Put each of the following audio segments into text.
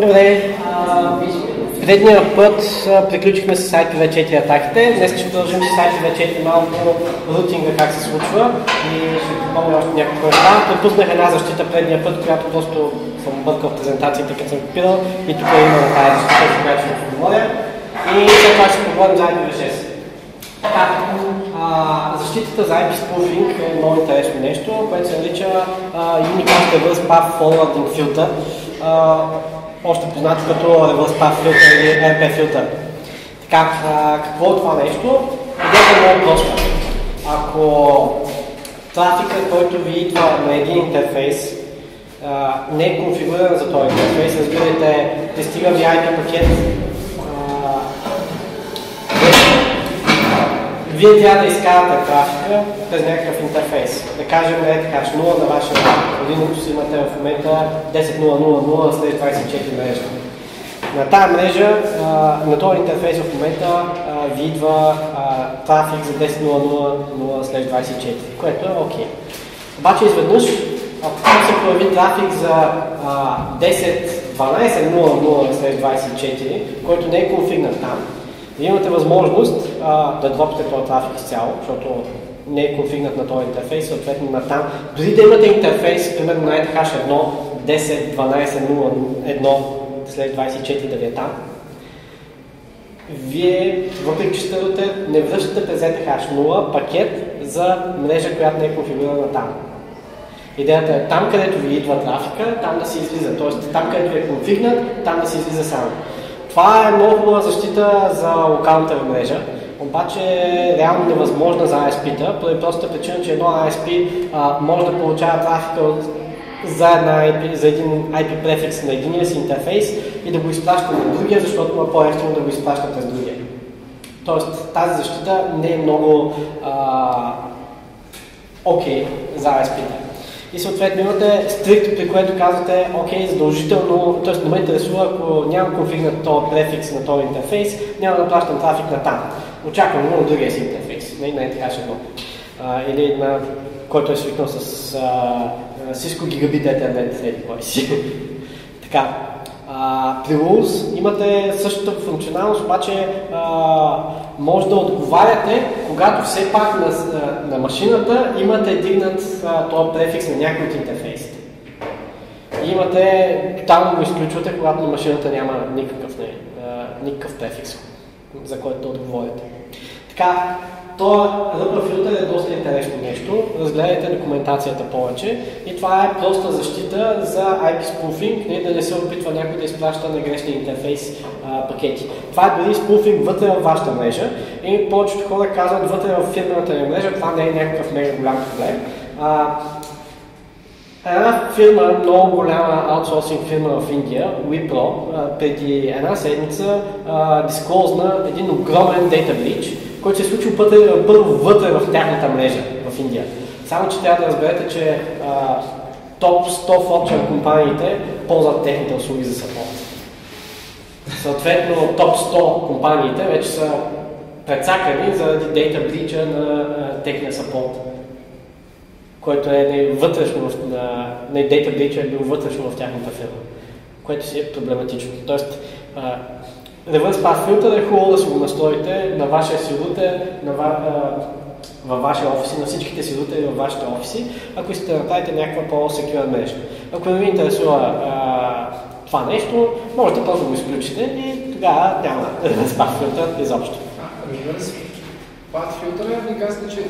Добре, предния път приключихме с IPv4 атаките. Днес ще продължим с IPv4 малко рутинга как се случва и ще помня още някакво неща. Пропуснах една защита предния път, която просто съм бъркал в презентациите, като съм копирал и тук има тази защита, която ще говоря. И след това ще поговорим за IPv6. Така, а, защитата за IP spoofing е много интересно нещо, което се нарича Unicast Reverse Path Forwarding Filter. Още познато като reverse path filter или RP filter. Така, какво е това нещо? Идеята е много проста. Ако трафикът, който ви идва на един интерфейс, не е конфигуриран за този интерфейс, разбирайте, пристига ви IP пакет, вие трябва да изкарате трафика през някакъв интерфейс. Да кажем, е така, 0 на вашия си имате в момента 10.0.0.0 след 24 мрежа. На тази мрежа, на този интерфейс в момента ви идва трафик за 10.0.0.0 след 24, което е окей. Обаче изведнъж, ако се появи трафик за 10.12.0.0 след 24, който не е конфигнат там, и имате възможност а, да дропите този трафик изцяло, защото не е конфигнат на този интерфейс, съответно на там. Дори да имате интерфейс, примерно на ETH 1, 10, 12, 0, 1, след 24 да ви е там, вие, въпреки че сте не връщате през ETH 0 пакет за мрежа, която не е конфигурирана там. Идеята е там, където ви идва трафика, там да се излиза. Тоест там, където е конфигнат, там да се излиза само. Това е много хубава защита за локалната мрежа, обаче реално невъзможна за ISP-та, поради простата причина, че едно ISP а, може да получава трафика за, една IP, за един IP префикс на единия си интерфейс и да го изпраща на другия, защото е по-ефтино да го изпраща през другия. Тоест тази защита не е много окей okay за ISP-та. И съответно имате стрикт, при което казвате, окей, задължително, т.е. не ме интересува, ако няма конфигнат този префикс на този интерфейс, няма да плащам трафик на там. Очаквам го на другия си интерфейс, не на ETH едно. или на който е свикнал с а, Cisco Gigabit Ethernet, кой си. така, а, при Luz имате същата функционалност, обаче а, може да отговаряте, когато все пак на, на машината имате дигнат този префикс на някой от интерфейсите. И имате, тотално го изключвате, когато на машината няма никакъв, не, никакъв префикс, за който да отговорите. Така, то ръбър филтър е доста интересно нещо. Разгледайте документацията повече. И това е проста защита за IP spoofing, не да не се опитва някой да изпраща на грешни интерфейс а, пакети. Това е дори спуфинг вътре в вашата мрежа. И повечето хора казват вътре в фирмената ни мрежа, това не е някакъв мега голям проблем. А, Една фирма, много голяма аутсорсинг фирма в Индия, Wipro, преди една седмица дисклозна един огромен дейта брич, който се е случил първо вътре в тяхната мрежа в Индия. Само, че трябва да разберете, че а, топ 100 fortune компаниите ползват техните услуги за сапорт. Съответно, топ 100 компаниите вече са прецакани заради дейта брича на а, техния сапорт, който е вътрешно в, на, на дейта брича е бил вътрешно в тяхната фирма, което си е проблематично. Тоест, а, Reverse Path Filter е хубаво да си го настроите на вашия си рутер, на, във вашия офис, на всичките си рутери във вашите офиси, ако искате да направите някаква по-секюра мрежа. Ако не ви интересува а, това нещо, можете просто да го изключите и тогава няма Reverse Path Filter изобщо. Reverse Path Filter ми казвате, че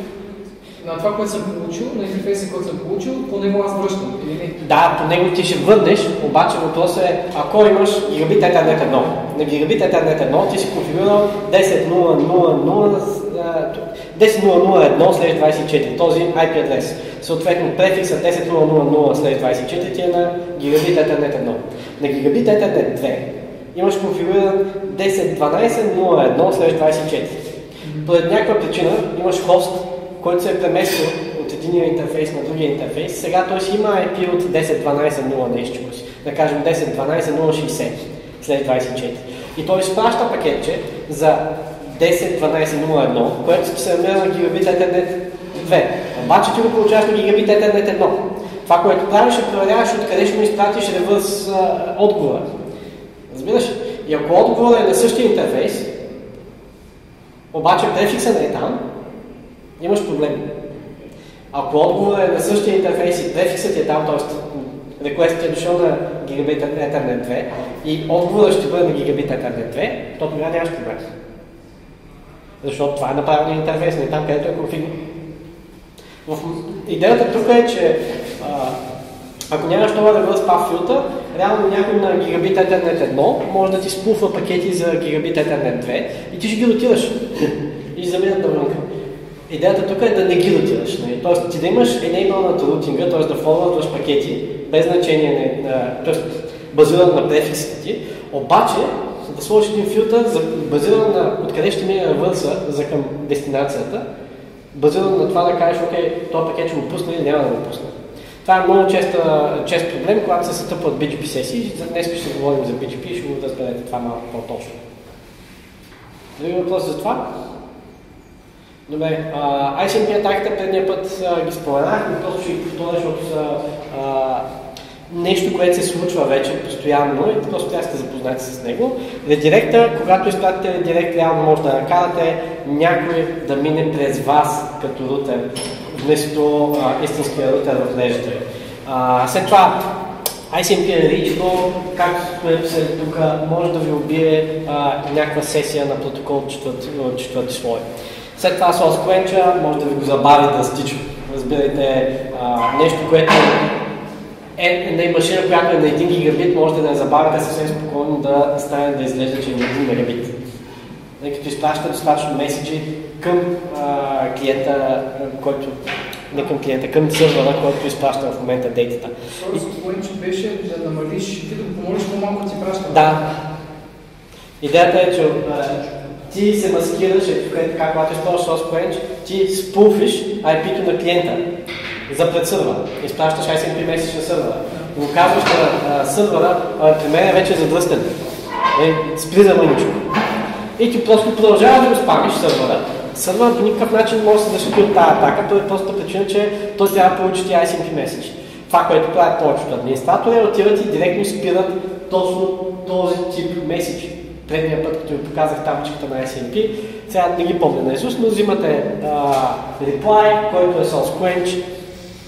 на това, което съм получил, на интерфейса, който съм получил, по него аз връщам, или не? Да, по него ти ще върнеш, обаче въпросът е, ако имаш гигабит Ethernet 1, на гигабит Ethernet 1 ти си конфигурирал 10.0.0.1 след 24, този IP адрес. Съответно, префикса 10.0.0.0 след 24 ти е на гигабит Ethernet 1. На гигабит Ethernet 2 имаш конфигуриран 10.12.0.1 след 24. Поред някаква причина имаш хост, който се е преместил от единия интерфейс на другия интерфейс. Сега той си има IP от 10.12.0 нещо си. да кажем 10, 12, 060 след 24. И той изпраща пакетче за 10, 12, 01, което се намира на гигабит Ethernet 2. Обаче ти го получаваш на гигабит Ethernet 1. Това, което правиш, е проверяваш откъде ще му изпратиш ревърс отговора. Разбираш? И ако отговорът е на същия интерфейс, обаче префикса не е там, имаш проблем. Ако отговорът е на същия интерфейс и префиксът е там, т.е. request е дошъл на гигабит Ethernet 2 и отговорът ще бъде на гигабит Ethernet 2, то тогава нямаш проблем. Защото това е направено интерфейс, не там, където е конфигуриран. Идеята тук е, че ако нямаш това reverse path filter, реално някой на гигабит Ethernet 1 може да ти спуфва пакети за гигабит Ethernet 2 и ти ще ги ротираш и заминат навънка. Идеята тук е да не ги ротираш. Нали? Тоест ти да имаш enable на рутинга, т.е. да форвардваш пакети без значение, т.е. базиран на префиксите ти, обаче да сложиш един филтър, базиран на откъде ще мине ревърса за към дестинацията, базиран на това да кажеш, окей, този пакет ще го пусне или няма да го пусне. Това е много чест, чест проблем, когато се сътъпват BGP сесии. Днес ще говорим за BGP и ще го разберете това малко по-точно. Други въпрос за това? Добре, ICMP атаките предния път а, ги споменах, но просто ще ги повторя, защото са а, нещо, което се случва вече постоянно и просто трябва да сте запознати с него. Редиректа, когато изпратите редирект, реално може да накарате някой да мине през вас като рутер, вместо а, истинския рутер в мрежата. след това ICMP е Reachable, както сме тук, може да ви убие а, някаква сесия на протокол от четвърти, четвърти слой. След това с Quench може да ви го забави драстично. Разбирайте, а, нещо, което е, на машина, която е на 1 гигабит, можете да я забавите съвсем спокойно да стане да изглежда, че е на 1 мегабит. Тъй като изпращате достатъчно меседжи към а, клиента, който не към клиента, към сървъра, който изпраща в момента дейтата. Тоест, беше да намалиш ти да помолиш по-малко да ти праща. Да. Идеята е, че ти се маскираш, е тук е така, когато използваш SourceQuench, ти спуфиш IP-то на клиента за пред сървъра. Изпращаш ICMP месеч на сървъра. Го казваш на сървъра, при мен е вече задръстен. Е, спри за мъничко. И ти просто продължаваш да го спамиш сървъра. Сървъра по никакъв начин може да се защити от тази атака, той е просто причина, че той трябва да получи ти ICMP месеч. Това, което правят повечето администратори, отиват и директно спират точно този тип месеч предния път, като ви показах табличката на SMP, сега не ги помня на Исус, но взимате а, reply, който е с quench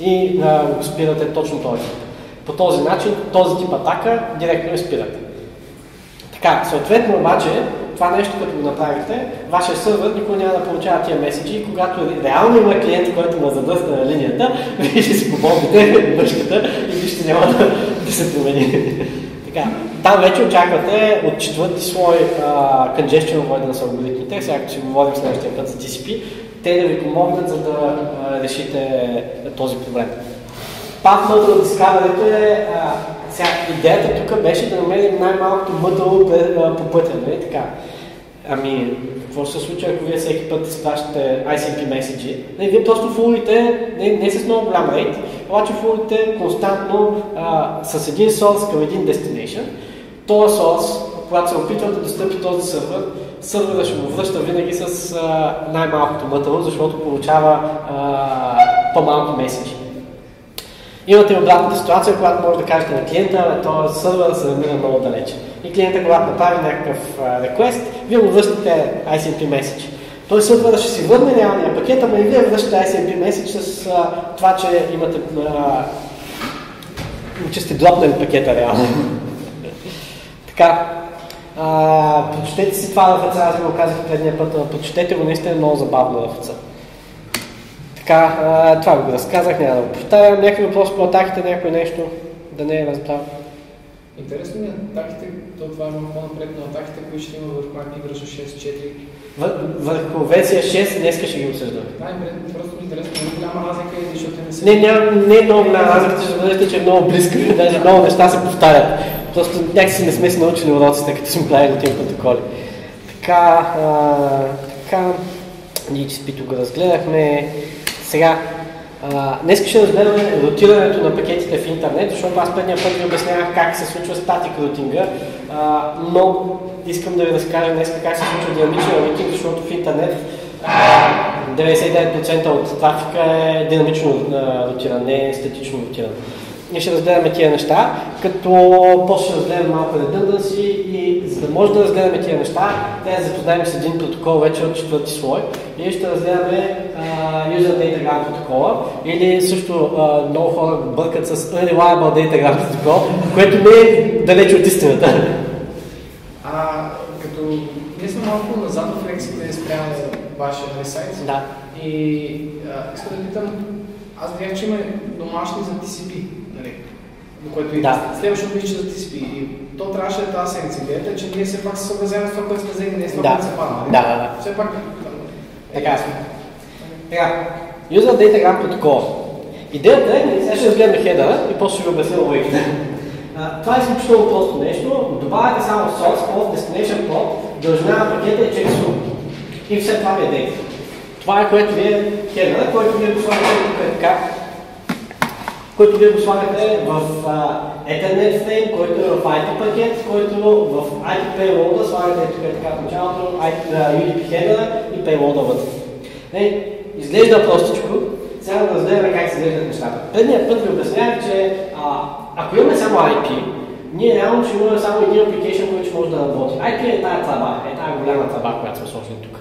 и а, го спирате точно този. По този начин, този тип атака директно я спирате. Така, съответно обаче, това нещо, като го направите, вашия сървър никога няма да получава тия меседжи когато реално има клиент, който на задръсна на линията, вие ще си помогнете въшката и вижте няма да, да се промени. Така, там вече очаквате от четвърти слой uh, congestion avoidance алгоритмите, сега ако си говорим следващия път за TCP, те да ви помогнат за да uh, решите този проблем. Пак мъдро дискаването е, сега идеята тук беше да намерим най-малкото мъдро по пътя, нали така? Ами, какво ще се случи, ако вие всеки път изпращате ICP меседжи? Не, вие просто фулите, не, не с много голям рейт, обаче фулите константно а, с един сорс към един destination този сорс, когато се опитва да достъпи този сървър, сървъра ще го връща винаги с най-малкото мътало, защото получава по-малки меседжи. Имате обратната ситуация, когато може да кажете на клиента, този сървър се намира много далече. И клиента, когато направи някакъв реквест, вие му връщате ICMP меседж. Той сървъра ще си върне реалния пакет, ама и вие връщате ICMP меседж с това, че имате а, че сте дропнали пакета реално. Така, а, прочетете си това в аз ви го казах предния път, прочетете го, наистина е много забавно в Така, а, това го разказах, няма да го повтарям. Някакви въпроси по атаките, някой нещо да не е разбрал. Интересно ми е атаките, то това е по-напред на атаките, които ще има върху MacBook 6.4. Върху версия 6 днес ще ги обсъждаме. Да, просто ми интересно, много голяма разлика е, защото не се... Не, няма, не е много голяма разлика, ще бъдете, че е много близко, даже много неща се повтарят. Просто някакси не сме си научили уроците, като сме правили тези протоколи. Така, а, така, ние че го разгледахме. Сега, днес ще разгледаме рутирането на пакетите в интернет, защото аз предния път ви обяснявах как се случва статик рутинга, но искам да ви разкажа днес как се случва динамичен рутинг, защото в интернет а, 99% от трафика е динамично рутиран, не е статично рутиран. Ние ще разгледаме тия неща, като после ще разгледаме малко redundancy и за да може да разгледаме тия неща, трябва да запознаем с един протокол вече от четвърти слой и ще разгледаме uh, User Datagram протокола или също uh, много хора бъркат с Unreliable Datagram протокол, което не е далеч от истината. А, като ние сме малко назад в лекциите спрямо вашия сайт. Да. И а, искам да питам, аз видях, че има домашни за TCP до което и да. следващото виж за TCP. И то трябваше да е тази седмица. Идеята е, че ние все пак се съобразяваме с това, което сме взели, не с това, да. което се пада. Да, да, да. Все пак. Така. Така. User Datagram протокол. Идеята е, сега ще разгледаме хедъра и после ще ви обясня логиката. Това е изключително просто нещо. Добавяте само source port, destination port, дължина на пакета е 4 И все това ви е дейта. Това е което ви е хедъра, който вие го слагате тук е така който вие го слагате в uh, Ethernet frame, който е в IP пакет, който в IP payload слагате тук е така в началото UDP header и payload вътре. Не, изглежда простичко, сега да разгледаме как се изглеждат нещата. Предният път ви обяснявах, че а, ако имаме само IP, ние реално ще имаме само един application, който може да работи. IP е тази тръба, е тази голяма тръба, която сме сложили тук.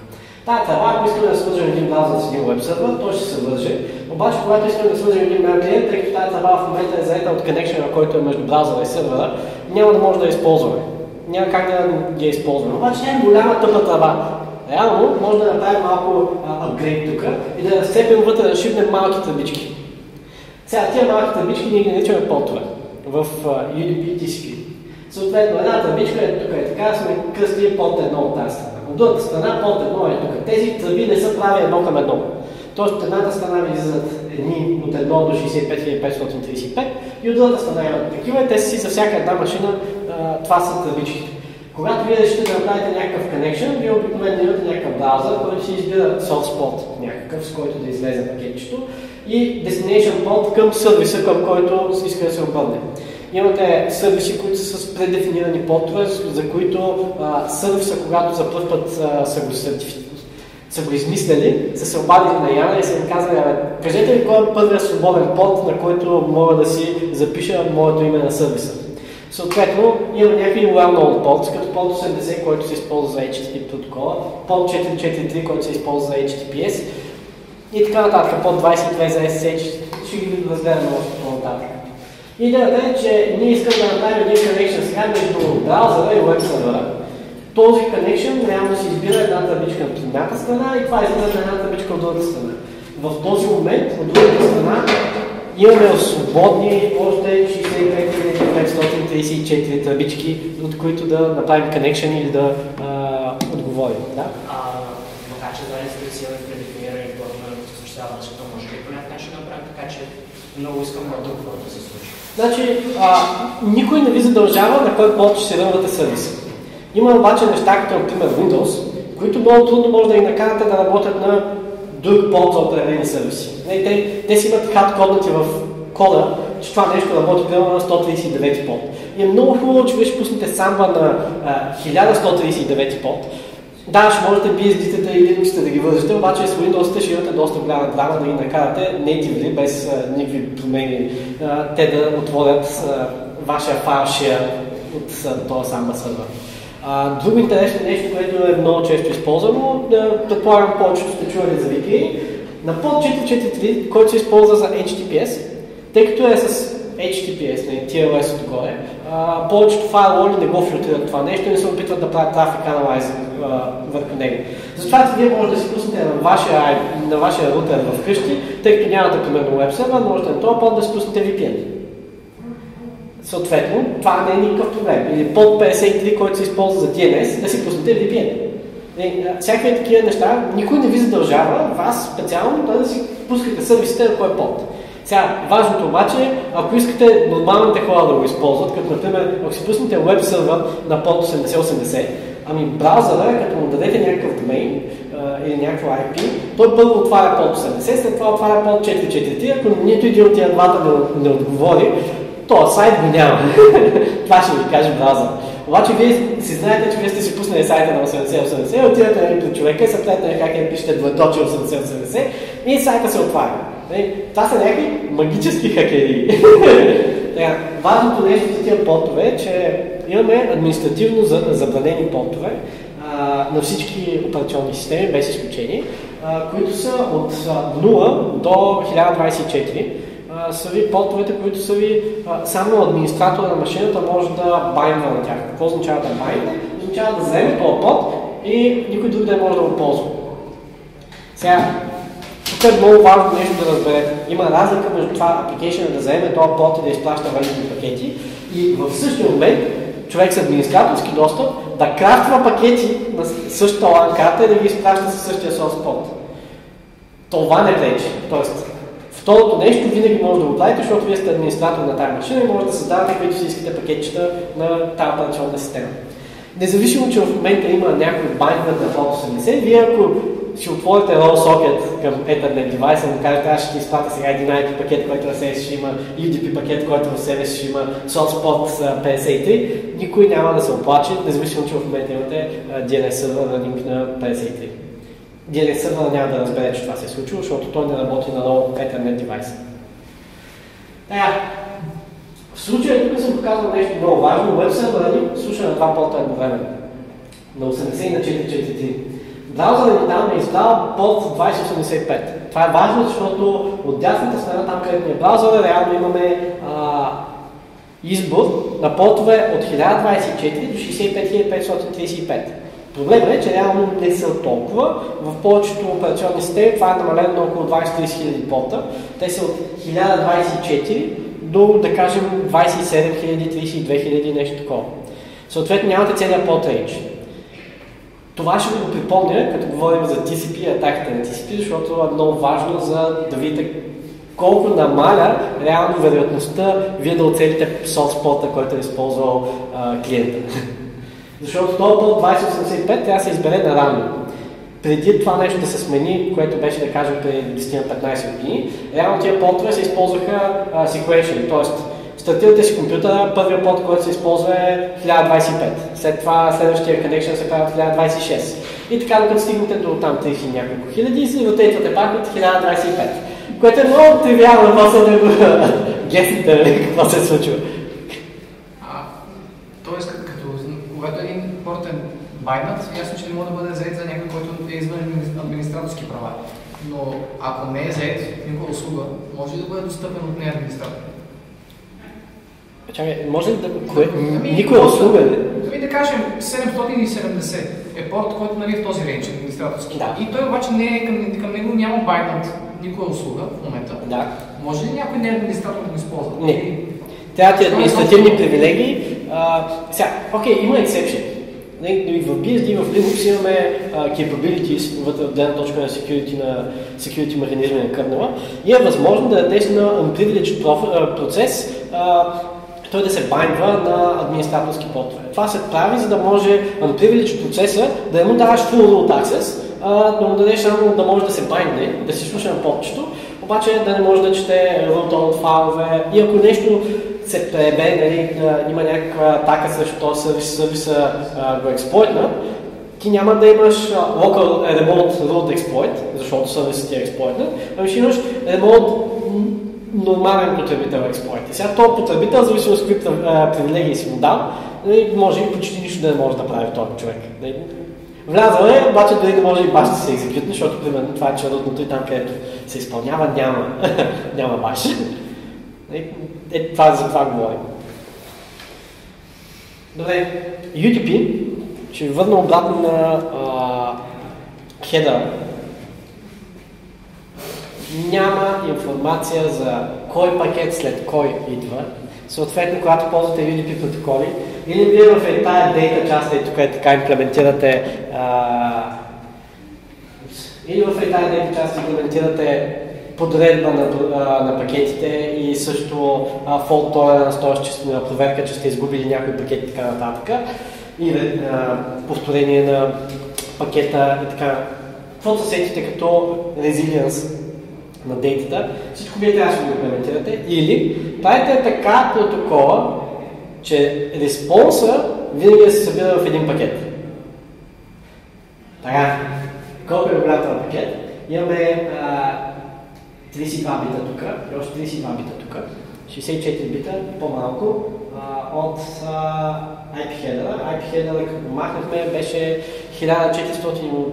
Тая тръба, ако искаме да свържем един браузър с един веб сервер, той ще се върже. Обаче, когато искаме да свържем един mail клиент, тъй като тази тръба в момента е заета от коннекшена, който е между браузъра и сервера, няма да може да я използваме. Няма как да ги използваме. Обаче е голяма тъпа тръба. Реално може да направим малко апгрейд тук и да разцепим вътре, да шипнем малки тръбички. Сега, тия малки тръбички ние ги наричаме потове в UDP TCP. Съответно, една тръбичка е тук е така, сме кръстили под едно от тази. От другата страна под едно е тук. Тези тръби не са прави едно към едно. Тоест едната страна излизат едни от 1 до 65535 и от другата страна имат такива. Те си за всяка една машина това са тръбичките. Когато вие решите да направите някакъв connection, вие обикновено имате някакъв браузър, който си избира port някакъв, с който да излезе пакетчето и destination port към сервиса, към който иска да се обърне. Имате сервиси, които са с предефинирани портове, за които а, сервиса, когато за първ път са го сертифицирали, са го измисляли, са се обадили на Яна и са им казали, кажете ли кой е първият свободен порт, на който мога да си запиша моето име на сервиса. Съответно, има някакви well-known ports, като порт 80, който се използва за HTTP протокола, порт 443, който се използва за HTTPS и така нататък, порт 22 за SSH, ще ги разгледаме още по-нататък. Идеята е, че ние искаме да направим един connection сега между браузъра и веб сервера. Този connection реално се избира една табличка от едната страна и това излиза една табличка от другата страна. В този момент, от другата страна, имаме свободни още 6534 таблички, от които да направим connection или да а, отговорим. Да? А, макар че за институция е предефинирани платно да осъществява защото може ли по някакъв начин да направим така, че много искам да друг да се случи? Значи, а, никой не ви задължава на кой пот ще се рънвате сервиса. Има обаче неща, като например Windows, които много трудно може да ги накарате да работят на друг пот за определени сервиси. Не, те, те си имат хардкоднати в кода, че това нещо работи примерно на 139 пот. И е много хубаво, че вие ще пуснете самба на а, 1139 пот. Да, ще можете BSD-тата и Linux да ги вържете, обаче с Windows ще имате доста голяма драма да ги накарате natively, без а, никакви промени, а, те да отворят а, вашия файл share от а, този самба сервер. А, друго интересно нещо, което е много често използвано, да, предполагам повечето сте чували за VPN, на под 443, който се използва за HTTPS, тъй като е с HTTPS, не TLS отгоре, повечето файлоли не го филтрират това нещо и не се опитват да правят трафик анализ върху него. Затова вие може да си пуснете на вашия, на вашия рутер вкъщи, тъй като нямате примерно веб сервер, можете на този под да си пуснете VPN. Съответно, това не е никакъв проблем. Или под 53, който се използва за DNS, да си пуснете VPN. Всякакви такива неща, никой не ви задължава вас специално да си пускате сервисите на кой под. Сега, важното обаче е, ако искате нормалните хора да го използват, като например, ако си пуснете веб сервер на под 8080, Ами браузъра, като му дадете някакъв домейн или някакво IP, той първо отваря под 80, след това отваря под 443, ако нито един от тия двата не, не отговори, то сайт го няма. това ще ви каже браузър. Обаче вие си знаете, че вие сте си пуснали сайта на 8080, отидете нали, при човека и се плетне как е пишете двоеточие 8080 и сайта се отваря. Нали, това са някакви магически хакери. важното нещо за тия портове е, че имаме административно забранени портове на всички операционни системи, без изключение, които са от 0 до 1024 са ви портовете, които са ви само администратора на машината може да байнва на тях. Какво означава да байнва? Означава да вземе този порт и никой друг не може да го ползва. Сега, тук е много важно нещо да разберете. Има разлика между това application да вземе този порт и да изплаща валидни пакети и в същия момент човек с администраторски достъп да крафтва пакети на същата LAN карта и да ги изпраща със същия source port. Това не пречи. Тоест, Второто нещо винаги може да го правите, защото вие сте администратор на тази машина и може да създавате които си искате пакетчета на тази операционна система. Независимо, че в момента има някой байнер на Port 80, вие ако си отворите raw socket към Ethernet девайса, му кажете, аз ще ти изпратя сега един IP пакет, който в себе ще има, UDP пакет, който в себе ще има SourcePort 53, никой няма да се оплаче, независимо, че в момента имате DNS сервер на 53. DNS сервера няма да разбере, че това се е случило, защото той не работи на ново Ethernet девайс. Така, в случая тук съм показал нещо много важно. Веб сервера ни слуша на два порта едновременно. На 80 и на 443. Браузърът ни там е издал порт 2085. Това е важно, защото от дясната страна, там където е браузър, реално имаме а, избор на портове от 1024 до 65535. Проблемът е, че реално не са толкова. В повечето операционни системи това е намалено на около 20-30 хиляди порта. Те са от 1024 до, да кажем, 27 хиляди, 32 хиляди, нещо такова. Съответно нямате целият порт range. Това ще го припомня, като говорим за TCP и атаките на TCP, защото е много важно за да видите колко намаля реално вероятността вие да оцелите соцпорта, който е използвал а, клиента. Защото този път 2085 трябва да се избере на рано. Преди това нещо да се смени, което беше да кажем преди 10-15 години, реално тия портове се използваха sequentially, т.е. стартирате си компютъра, първият порт, който се използва е 1025. След това следващия connection се прави 1026. И така, докато стигнете до там 30 няколко хиляди, и си ротейтвате пак от 1025. Което е много тривиално, после да го гесите какво се случва. байнат, ясно, че не може да бъде заед за някой, който е извън администраторски права. Но ако не е заед никога услуга, може да бъде достъпен от нея администратор? Чакай, може ли да... Кое? Ами, Никоя услуга ли? Ами да кажем 770 е порт, който нали в този рейндж администраторски. Да. И той обаче не е, към, към него няма байнат никоя услуга в момента. Да. Може ли някой не администратор да го използва? Не. Трябва ти административни привилегии. А, сега, окей, има ексепшн. Нали, в BSD и в Linux имаме uh, capabilities от гледна точка на security, на security механизми на кърнела и е възможно да дадеш на unprivileged процес uh, той да се байнва на администраторски портове. Това се прави, за да може unprivileged процеса да му даваш full root access, uh, да му дадеш само да може да се байнде, да се слуша на портчето, обаче да не може да чете root файлове и ако нещо се пребе, нали, да има някаква атака срещу този сервис, сервиса а, го експлойтна, ти няма да имаш local remote root exploit, защото сервисът ти е експлойтнат, ами ще имаш remote нормален потребител експлойт. И сега този потребител, зависимо от какви привилегии си му дал, нали, може и почти нищо да не може да прави този човек. Влязъл е, обаче дори не може и баш да се екзекютне, защото примерно това е черното и там, където се изпълнява, няма, няма баш. Нали, е, това, за това говорим. Добре, UDP, ще ви върна обратно на хеда. Няма информация за кой пакет след кой идва. Съответно, когато ползвате UDP протоколи, или вие в е тая дейта част, ето тук е така имплементирате а, или в е тая дейта част имплементирате подредба на, на пакетите и също fault tolerance, т.е. проверка, че сте изгубили някои пакети и така нататък. и а, повторение на пакета и така. Каквото се сетите като резилиенс на дейтата, всичко вие трябва да го имплементирате. Или правите така протокола, че респонса винаги се събира в един пакет. Така, колко е голям това пакет? Имаме а, 32 бита тук, и още 32 бита тук, 64 бита, по-малко, а, от а, IP header. IP header, като махнахме, беше 1400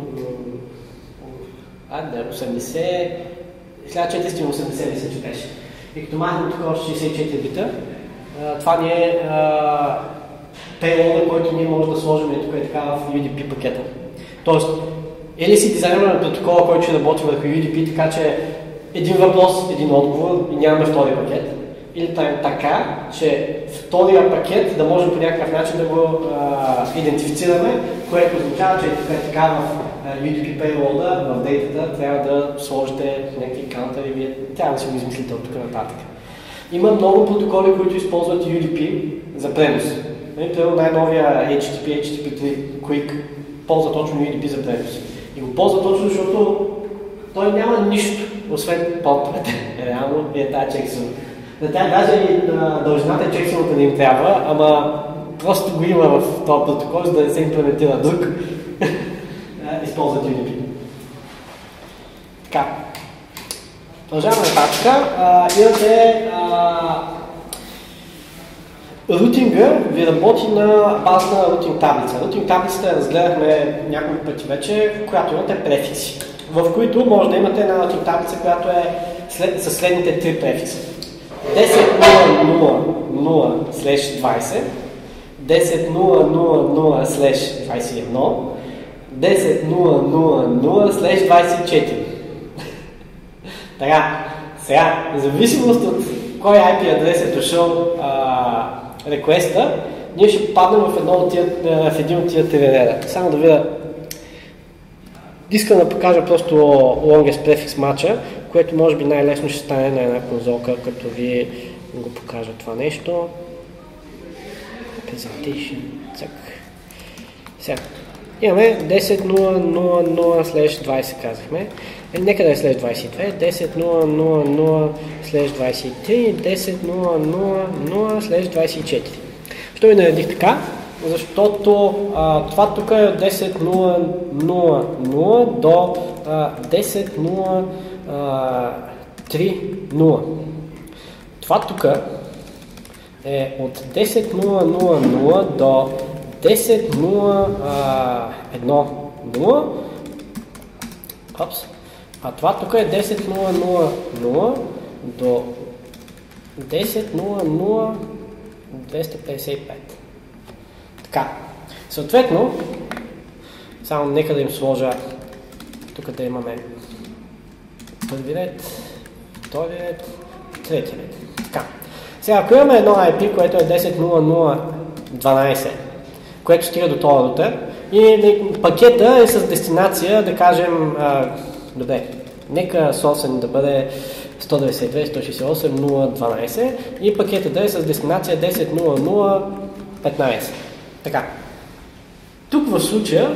а, не, 80, 1480 се четеше. И като махнем тук още 64 бита, това ни е пейлода, който ние можем да сложим тук е така в UDP пакета. Тоест, или си дизайнерът протокола, който ще работи върху UDP, така че един въпрос, един отговор и нямаме втори пакет. Или така, че втория пакет да можем по някакъв начин да го а, идентифицираме, което означава, че е така в UDP payload в дейтата трябва да сложите някакви кантари, вие трябва да си го измислите от тук нататък. Има много протоколи, които използват UDP за пренос. Нали, примерно най-новия HTTP, HTTP3 Quick ползва точно UDP за пренос. И го ползва точно защото той няма нищо, освен портовете. Реално е тази чексън. На тя даже и на дължината чексъната не им трябва, ама просто го има в този протокол, за да не се имплементира друг. Използват UDP. Така. Продължаваме нататък. Имате Рутинга ви работи на база на рутинг таблица. Рутинг таблицата разгледахме няколко пъти вече, в която имате префикси, в които може да имате една рутинг таблица, която е след, със следните три префикса. 10.0.0 слеш 20, 10.0.0.0 слеш 21, 10.0.0.0 слеш 24. така, сега, в зависимост от кой IP адрес е дошъл а, реквеста, ние ще паднем в, едно от тия, в един от тия TVR. Само да видя. Искам да покажа просто longest prefix матча, което може би най-лесно ще стане на една конзолка, като ви го покажа това нещо. Presentation. Сега. Имаме 10.0.0.0 слеш 20 казахме. Е, нека да е след 22, 10.0.0.0 след 23, 10.0.0.0 след 24. Що ви наредих така? Защото а, това тук е от 10.0.0.0 до 10.0.3.0. Това тук е от 10.0.0.0 до 10.0.1.0 Опс. А това тук е 10.000 до 10.00255. Така. Съответно, само нека да им сложа тук да имаме първи ред, втори ред, трети ред. Така. Сега, ако имаме едно IP, което е 10.0.0.12, което стига до този рутер, и пакета е с дестинация, да кажем, а, добре, нека сосен да бъде 192.168.0.12 и пакета да е с дестинация 10.0.0.15. Така. Тук в случая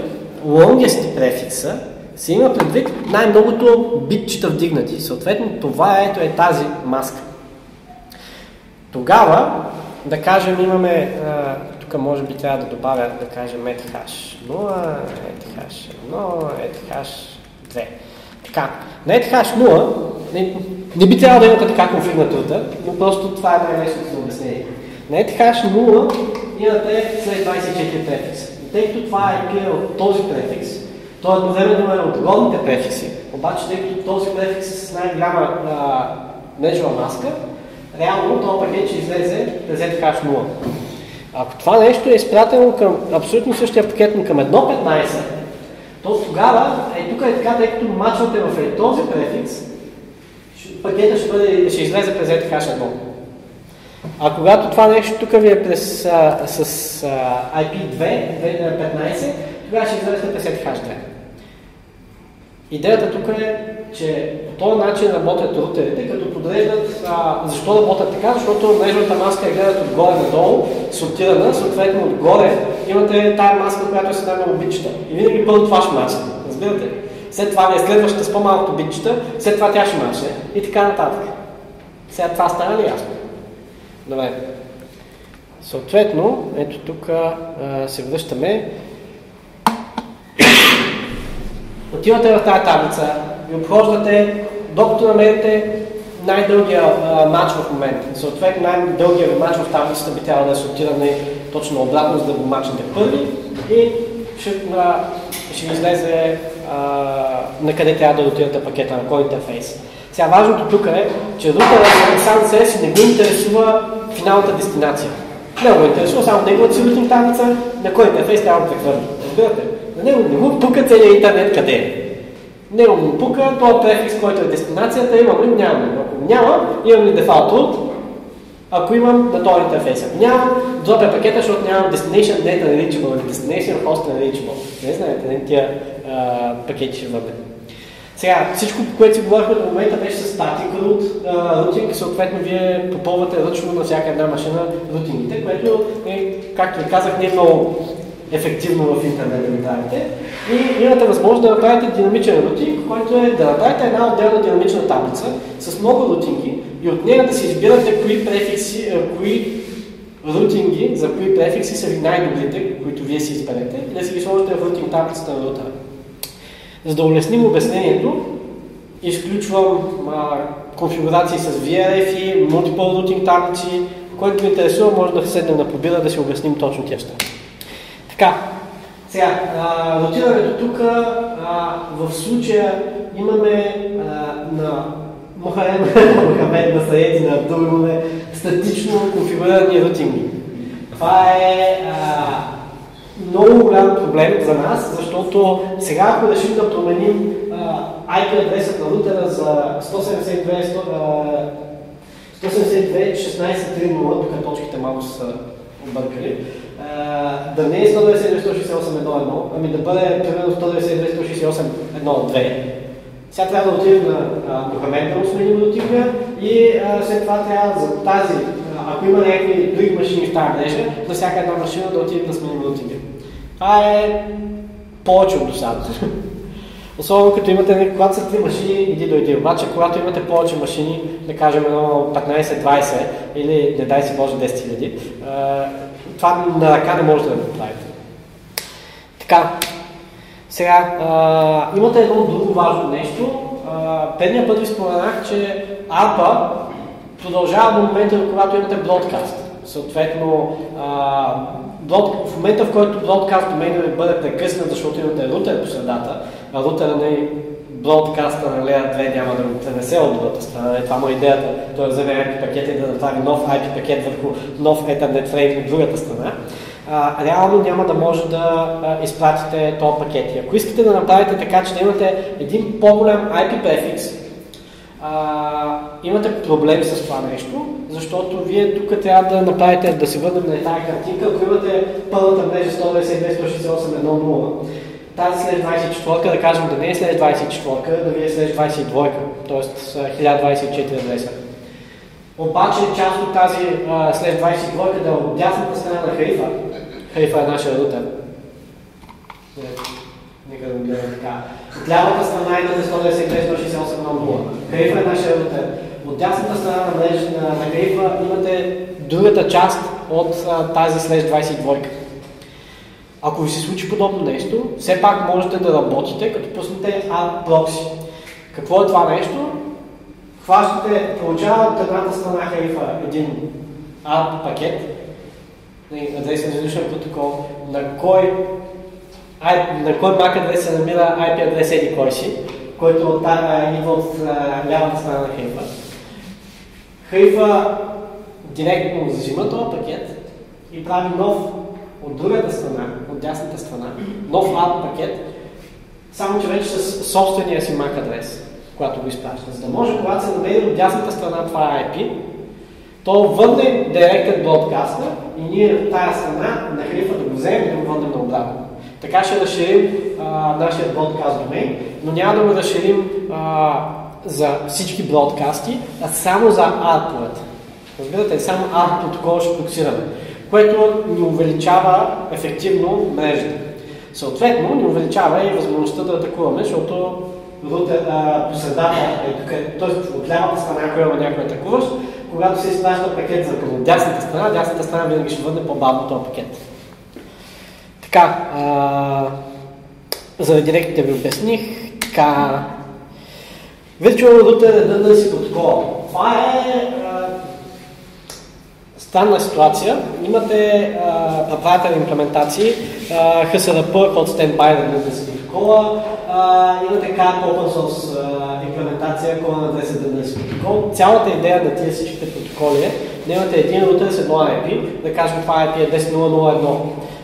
longest префикса се има предвид най-многото битчета вдигнати. Съответно, това ето е тази маска. Тогава, да кажем, имаме тук може би трябва да добавя, да кажем ethash 0, ethash 1, ethash 2. Така, на ethash 0 не, не би трябвало да имате така конфигнатурата, но просто това е най-лесното за обяснение. На ethash 0 имате след 24 префикса. И тъй като това е IP от този префикс, той едновременно е от горните префикси, обаче тъй като този префикс е с най-голяма мрежова маска, реално този пакет ще излезе през ethash 0. Ако това нещо е изпратено към абсолютно същия пакет, към 1.15, то тогава, е тук е така, тъй като мачвате в този префикс, пакета ще, бъде, ще излезе през ETH 1. А когато това нещо тук ви е през, а, с а, IP2, 2.15, тогава ще излезе през ETH 2. Идеята тук е, че по този начин работят рутерите, като подреждат, а, защо работят така? Защото мрежната маска е гледат отгоре надолу, сортирана, съответно отгоре имате тая маска, която е с една много бичета. И винаги първо това ще мачне. Разбирате? След това ви е следващата с по-малко бичета, след това тя ще мачне и така нататък. Сега това става ли ясно? Добре. Съответно, ето тук се връщаме. Отивате в тази таблица и обхождате, докато намерите най-дългия матч в момента. Съответно, най-дългия ви матч в таблицата би трябвало да е сортиран точно обратно, за да го мачнете първи и ще, а, ще излезе а, на къде трябва да ротирате пакета, на кой интерфейс. Сега важното тук е, че рутера сам себе си не го интересува финалната дестинация. Не го интересува само неговата си таблица, на кой интерфейс трябва да прехвърли. Разбирате? На него не го пука целият интернет къде е. Него му пука този префикс, който е дестинацията, имам ли, нямам ли. Ако няма, имам ли дефалт root, ако имам на този интерфейс. Ако нямам, дропя пакета, защото нямам destination net reachable или destination host reachable. Не знаете, не тия а, пакети ще върне. Сега, всичко, което си говорихме до момента беше с static root, рутинг, съответно вие попълвате ръчно на всяка една машина рутингите, което, е, както ви казах, не е много ефективно в интернет направите. И имате възможност да направите динамичен рутинг, който е да направите една отделна динамична таблица с много рутинги и от нея да си избирате кои префикси, кои рутинги, за кои префикси са ви най-добрите, които вие си изберете и да си ги сложите в рутинг таблицата на рутера. За да улесним обяснението, изключвам а, конфигурации с VRF и multiple routing таблици. Който ви интересува, може да седнем на побира да си обясним точно тия Така, сега, ротирането тук, в случая имаме а, на Мохамед на Саеди на Абдул статично конфигурирани рутинги. Това е а, много голям проблем за нас, защото сега ако решим да променим а, IP адреса на рутера за 172.16.3.0, тук точките малко са объркали, да не е 192.168.1.1, ами да бъде примерно 192.168.1.2. Сега трябва да отидем на Мохамед да сменим рутинга и а, след това трябва за тази, ако има някакви други машини в тази мрежа, за всяка една машина да отидем да сменим рутинга. Това е повече от досадно. Особено като имате, когато са три машини, иди дойди. Обаче, когато имате повече машини, да кажем едно 15-20 или не дай си Боже 10 000, това на ръка не може да го направите. Така, сега, а, имате едно друго важно нещо. предния път ви споменах, че ARPA продължава до момента, когато имате бродкаст. Съответно, а, брод, в момента, в който бродкаст домейна ви бъде прекъснат, защото имате рутер по средата, а рутера не бродкаста на Layer 2 няма да го пренесе от другата страна. Е, това му е идеята. Той вземе IP пакет и да направи нов IP пакет върху нов Ethernet фрейм от другата страна. А, реално няма да може да а, изпратите този пакет. И ако искате да направите така, че да имате един по-голям IP префикс, а, имате проблем с това нещо, защото вие тук трябва да направите, да се върнем на тази картинка, ако имате първата мрежа 192.168.1.0, тази след 24, да кажем да не е след 24, да ви е след 22, т.е. 1024 адреса. Обаче част от тази а, след 22 да е от дясната страна на Хайфа. Хайфа е нашия рутер. Нека да гледам така. От лявата страна имате 192.168.0. Хайфа е нашия рутер. От дясната страна на мрежа на, на Хайфа имате другата част от а, тази след 22. Ако ви се случи подобно нещо, все пак можете да работите, като пуснете add proxy. Какво е това нещо? Хващате, получава от едната страна Хайфа един add пакет, адрес на различен протокол, на кой, на кой MAC адрес се намира IP адрес еди кой си, който идва от лявата страна на Хайфа. Хайфа директно взима този пакет и прави нов от другата страна, дясната страна, нов add пакет, само че вече с собствения си MAC адрес, когато го изпраща. За да може, когато се намери от дясната страна това IP, то върне директен бродкаста и ние в тази страна на хрифа да го вземем и да го върнем на обратно. Така ще разширим а, нашия бродкаст домейн, но няма да го разширим а, за всички бродкасти, а само за ARP-овете. Разбирате, само ARP протокол ще фокусираме което ни увеличава ефективно мрежата. Съответно, ни увеличава и възможността да атакуваме, защото рутер, а, по средата е т.е. от лявата страна, ако има някой атакуващ, когато се изпраща пакет за към дясната страна, дясната страна винаги ще върне по-бавно този пакет. Така, а, за директите ви обясних. Така, Virtual Router Redundancy Protocol. Това е странна ситуация. Имате предприятели имплементации, а, HSRP под Standby Redundancy Protocol, имате как Open Source а, имплементация, Common Address Redundancy Protocol. Цялата идея на тези всичките протоколи е да имате един рутер с едно IP, да кажем това IP е 10.0.0.1.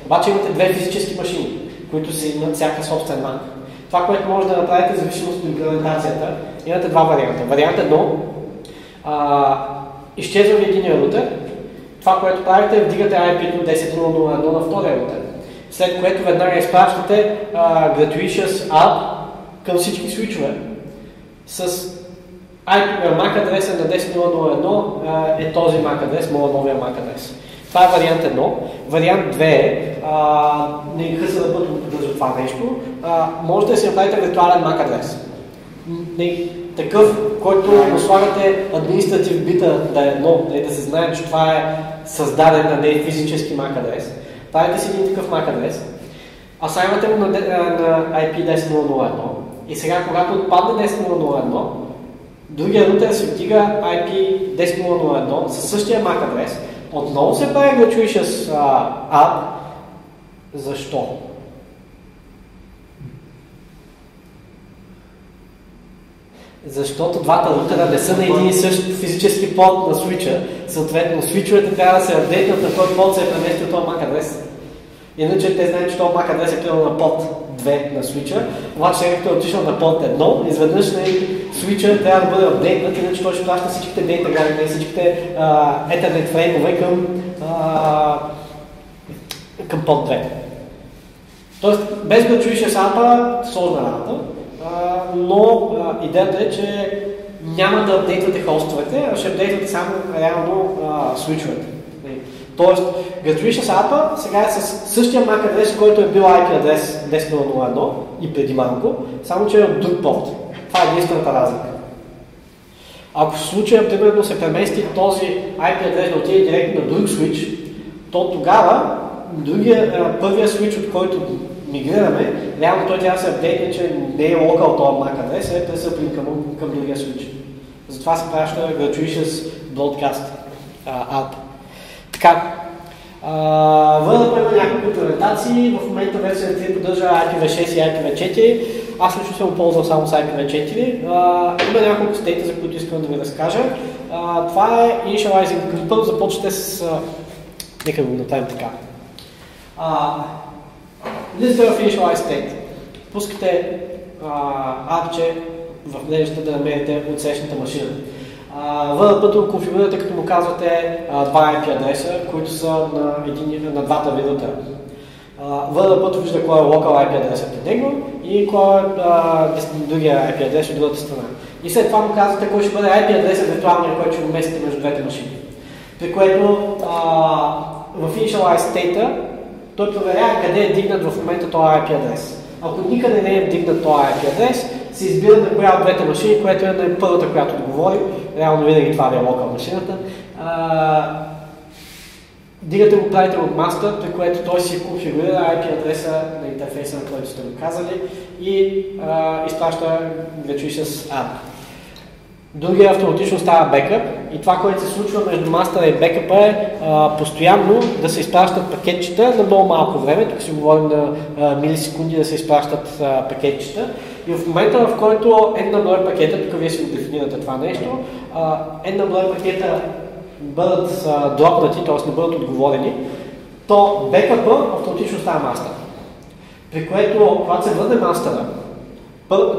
Обаче имате две физически машини, които си имат всяка собствен мак. Това, което може да направите, в зависимост от имплементацията, имате два варианта. Вариант едно, а, изчезва ви един рутер, това, което правите е вдигате IP-то 10.0.0.1 на втория рутер, след което веднага изпращате uh, gratuitous app към всички свичове с IP, MAC адреса на 10.0.0.1 е този MAC адрес, моят новия MAC адрес. Това е вариант 1. Вариант 2 е, а, не къса да бъде поддържа това нещо, а, можете да си направите виртуален MAC адрес. Не, такъв, който му слагате административ бита да е едно, не, да се знае, че това е създаден, а не физически MAC адрес. Правите си един такъв MAC адрес, асайвате му на, на IP 10.0.1 и сега, когато отпадне 10.0.1, другия рутер си вдига IP 10.0.1 със същия MAC адрес, отново се прави gratuitous app. Защо? Защото двата рутера не са на един и същ физически под на свича. Съответно, свичовете трябва да се апдейтнат на кой под се е преместил този MAC адрес. Иначе те знаят, че този MAC адрес е на под 2 на свича, обаче е отишъл на под 1, изведнъж на свича трябва да бъде апдейтнат, иначе той ще плаща всичките дейта гради, всичките uh, Ethernet фреймове към, uh, към под 2. Тоест, без да чуеш сапа, сложна работа, но uh, идеята е, че няма да апдейтвате хостовете, а ще апдейтвате само реално uh, свичовете. Тоест, Graduation апа сега е с същия MAC адрес, който е бил IP адрес 10.0.1 и преди малко, само че е от друг порт. Това е единствената разлика. Ако в случая, примерно, се премести този IP адрес да отиде директно на друг свич, то тогава другия, първия свич, от който мигрираме, реално той трябва да се апдейтне, че не е локал този MAC адрес, е пресъплен към, към другия свич. Затова се праща Graduation Broadcast uh, app. Така, WordUp има няколко имплементации, в момента версия 3 поддържа IPv6 и IPv4. Аз лично съм ползвал само с IPv4. има няколко стейта, за които искам да ви разкажа. А, това е Initializing Group, започвате с... А, нека го направим така. List of Initialize State. Пускате апче в мрежата да намерите отсрещната машина. VLP-то конфигурирате, като му казвате а, два IP адреса, които са на, един, на двата ви рутера. VLP-то вижда кой е local IP адреса пред него и кой е другия IP адрес от другата страна. И след това му казвате кой ще бъде IP адреса виртуалния, който ще го местите между двете машини. При което а, в initialize state той проверява къде е дигнат в момента този IP адрес. Ако никъде не е вдигнат този IP адрес, се избира на коя от двете машини, което е на първата, която отговори. Реално винаги това ви е локал машината. А, дигате го, правите от мастер, при което той си конфигурира IP адреса на интерфейса, на който сте го казали и а, изпраща вече с app. Другия автоматично става бекъп и това, което се случва между мастера и бекъпа е а, постоянно да се изпращат пакетчета на много малко време. Тук си говорим на а, милисекунди да се изпращат а, пакетчета. И в момента, в който една брой пакета, тук вие си го дефинирате това нещо, една брой пакета бъдат дропнати, т.е. не бъдат отговорени, то бекъпа автоматично става мастер. При което, когато се върне мастера,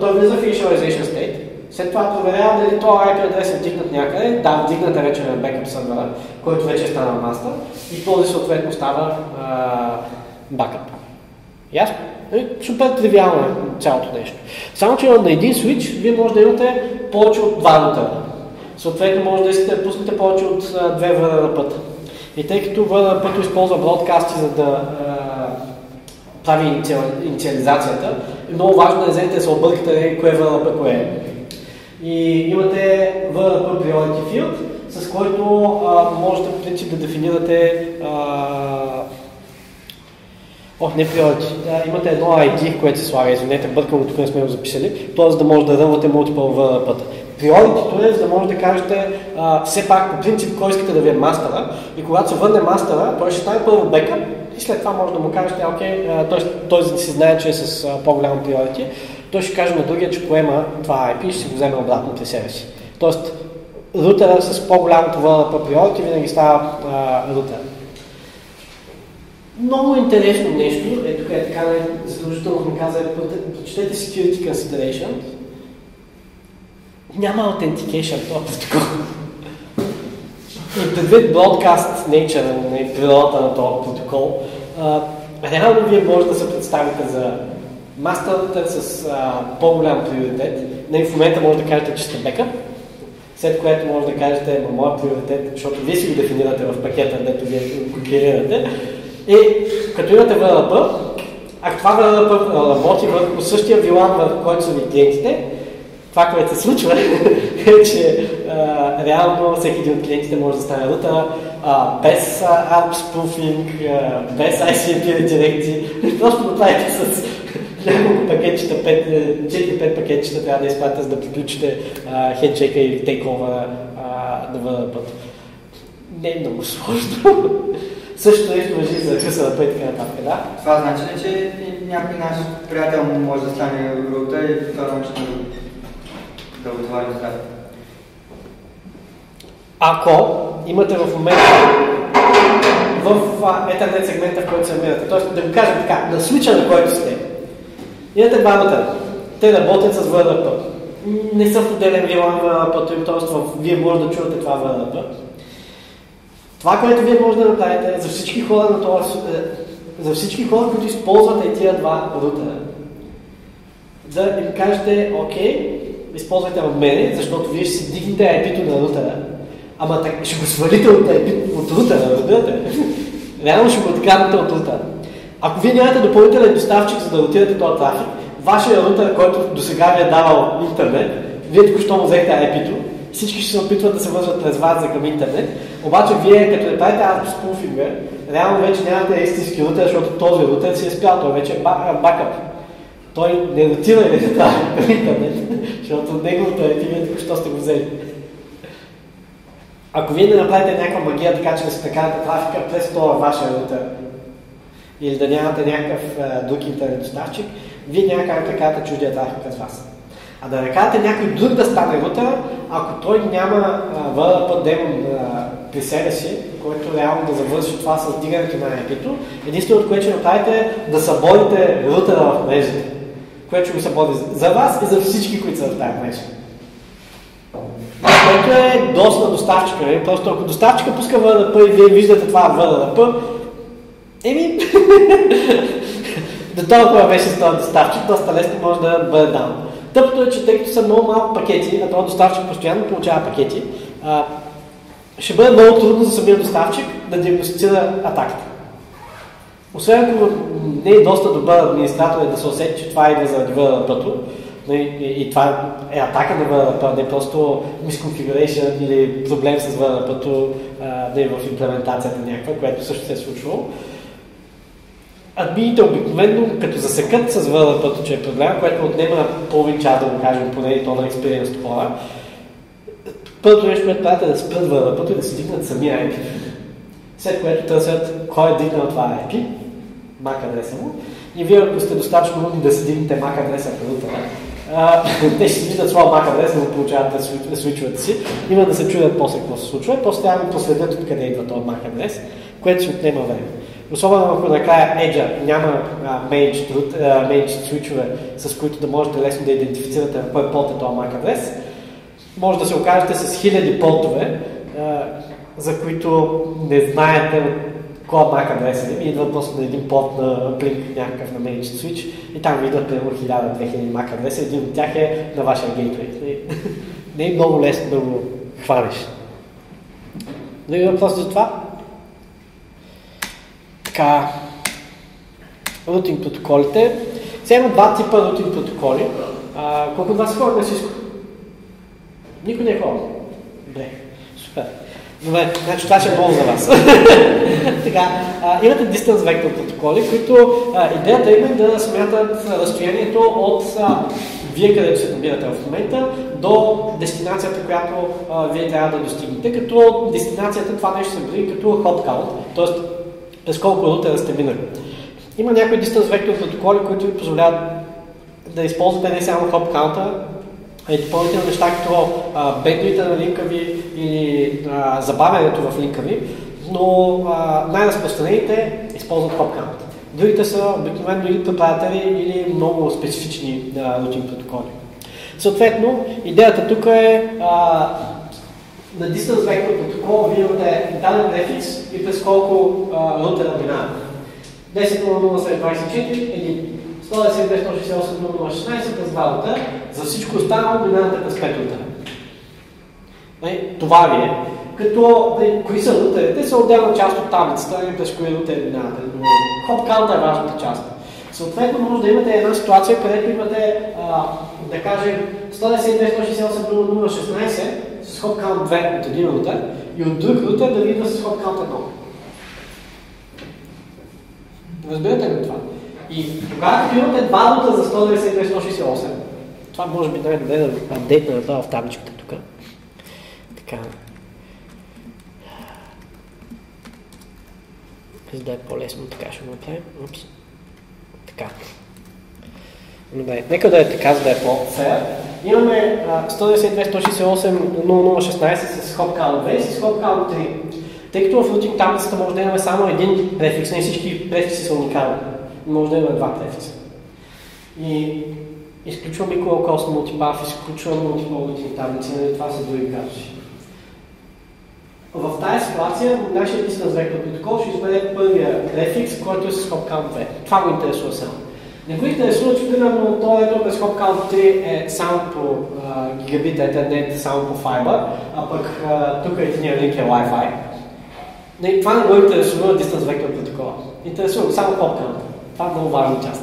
той влиза в initialization state, след това проверява дали този IP адрес е вдигнат някъде, да, вдигнат е вече на бекъп сервера, който вече е станал мастер, и този съответно става бакъп. Ясно? Е, супер тривиално е цялото нещо. Само, че на един свич вие може да имате повече от два рутера. Съответно, може да искате да пуснете повече от две връда на път. И тъй като VLP използва бродкасти, за да а, прави инициал, инициализацията, е много важно да вземете да се объркате кое е VLP, кое е. И имате VLP Priority Field, с който а, можете в принцип да дефинирате а, О, не приорити. Да, имате едно ID, което се слага, извинете, бъркам, тук не сме го записали, т.е. да може да ръвате multiple пъта. Приоритето е, за да може да кажете а, все пак по принцип кой искате да ви е мастера и когато се върне мастера, той ще стане първо бекъп и след това може да му кажете, окей, т.е. той да си знае, че е с а, по-голям приорити, той ще каже на другия, че поема това IP и ще го вземе обратно при себе си. Тоест, рутера с по-голямото VLP приорити винаги става а, рутера. Много интересно нещо, е тук е така, задължително ми каза, прочетете Security Consideration. Няма authentication този протокол. И предвид broadcast nature природата на този протокол, а, реално вие може да се представите за мастерата с а, по-голям приоритет. Нали, в момента може да кажете, че сте бекъп, след което може да кажете, на моят приоритет, защото вие си го дефинирате в пакета, дето вие го и като имате VLP, ако това VLP работи върху същия вилан, върху който са ви клиентите, това, което се случва е, че а, реално всеки един от клиентите може да стане рута а, без ARP а, без ICMP редирекции. Просто направите с няколко пакетчета, 4-5 пакетчета трябва да изпратите, за да приключите хедчека или тейкова на VLP. Не е много сложно. Също нещо въжи за къса път и така нататък, да? Това значи ли, че някой наш приятел може да стане рута и това начин да, да отваря нещата? Ако имате в момента в Ethernet сегмента, в който се намирате, т.е. да го кажем така, на свича, на който сте, имате два рутера. Те работят с VLP. Не са в отделен VLAN VLP, т.е. вие може да чувате това VLP това, което вие може да направите за всички хора на това, е, за всички хора, които използвате тия два рутера, да им кажете, окей, използвайте в мене, защото вие ще си дигнете IP-то на рутера, ама так, ще го свалите от, IP, от рутера, разбирате? Реално ще го откраднете от рутера. Ако вие нямате допълнителен доставчик, за да ротирате този трафик, вашия рутер, който до сега ви е давал интернет, вие току-що му взехте IP-то, всички ще се опитват да се вържат през вас за към интернет, обаче вие като не правите автоспуфинга, реално вече нямате истински рутер, защото този рутер си е спял, той вече е бакъп. Той не ротира и не към интернет, защото неговото е вие току-що сте го взели. Ако вие не направите някаква магия, така че да се прекарате трафика през това вашия рутер, или да нямате някакъв друг интернет доставчик, вие няма как да прекарате чуждия трафик през вас. А да накарате някой друг да стане рутера, ако той няма VLP демон при себе си, който реално да завърши това с дигането на IP-то, единственото, което ще направите е да съборите рутера в мрежата, което ще го събори за вас и за всички, които са в тази мрежа. Което е доста доставчика. Нали? Просто ако доставчика пуска VLP и вие виждате това VLP, еми, до толкова беше с този доставчик, доста лесно може да бъде дан. Тъпто е, че тъй като са много малко пакети, а този доставчик постоянно получава пакети, а, ще бъде много трудно за самия доставчик да диагностицира атаката. Освен ако не е доста добър администратор е да се усети, че това идва заради VLP-то, и, и, и това е атака на VLP, не просто misconfiguration или проблем с VLP-то не в имплементацията някаква, което също се е случвало админите обикновено, като засекат с VLP, че е проблем, което отнема половин час, да го кажем, поне и то на експириенс хора, първото нещо, което правят е да спрат VLP и да си дигнат самия IP. След което търсят кой е дигнал това IP, MAC адреса му, и вие, ако сте достатъчно мудни да си дигнете MAC адреса в рутера, те ще виждат своя MAC адрес, да получават да свичват си, има да се чуят после какво се случва, после трябва да проследят откъде идва този MAC адрес, което ще отнема време. Особено ако накрая Edge няма managed, switch с които да можете лесно да идентифицирате на кой порт е този MAC адрес, може да се окажете с хиляди портове, за които не знаете кой MAC адрес е и идват просто на един порт на плик някакъв на managed switch и там идват примерно 1000-2000 MAC адреса, един от тях е на вашия гейтвей. Не е много лесно да го хванеш. Други въпрос за това? Така, рутинг протоколите. Сега има два типа рутинг протоколи. А, колко от вас ходят на Cisco? Никой не е ходил. Добре, супер. Добре, значи това ще е много за вас. така, а, имате distance vector протоколи, които а, идеята им е да смятат разстоянието от а, вие където се намирате в момента до дестинацията, която а, вие трябва да достигнете, като дестинацията това нещо се брои като hop count, т.е. през колко рутера сте минали. Има някои distance vector протоколи, които ви позволяват да използвате не само hop count и допълнителни неща, като бендовите на линка ви или а, забавянето в линка ви, но а, най-разпространените използват hop count. Другите са обикновено или препаратели или много специфични а, рутин протоколи. Съответно, идеята тук е а, на Distance Vector протокол вие имате даден префикс и през колко рутера минава. 10.00 един 192.168.016 през два рута, за всичко останало минавате през 5 рутера. Това ви е. Като да, кои са рутерите, са отделна част от таблицата, през кои рутери минавате. Хоп каунта е важната част. Съответно, може да имате една ситуация, където имате, да кажем, 192.168.016 каунт 2 от един рутер и от друг рутер да хоп каунт 1. Разбирате ли това? И когато имате два рута за 192.168, това може би най-добре да апдейтна на това в табличката тук. Така. За да е по-лесно, така ще го направим. Така. Добре, нека да е така, за да е по-фер. Имаме 192.168.0016 с hopcount 2 и с hopcount 3. Тъй като в routing таблицата може да имаме само един префикс, не всички префикси са уникални. Може да имаме два префикса. И изключвам equal cost multipath, изключвам multiple routing таблици, нали това са други казуси. В тази ситуация нашия distance vector протокол ще избере първия префикс, който е с hopcount 2. Това го интересува само. Не го интересува, че примерно този ето без hopcount 3 е само по гигабит Ethernet, само по Fiber, а пък а, тук единия линк е Wi-Fi. Това не го интересува distance vector протокола. Интересува само hopcount. Това е много важна част.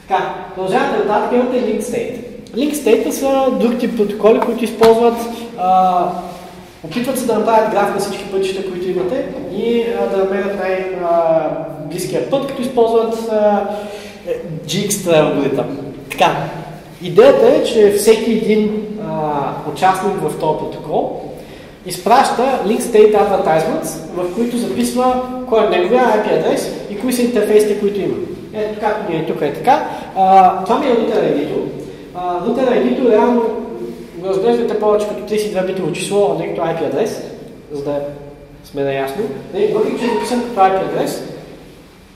Така, продължавате нататък, имате link state. Link state са друг тип протоколи, които използват а, Опитват се да направят граф на всички пътища, които имате и а, да намерят най-близкия път, като използват GX алгоритъм. Така, идеята е, че всеки един а, участник в този протокол изпраща link state advertisements, в които записва кой е неговия IP адрес и кои са интерфейсите, които има. Ето както ни е тук е така. А, това ми е router ID-то. Router ID-то реално го разглеждате повече като 32 битово число, а не като IP адрес, за да сме наясно. Въпреки, че е записан като IP адрес,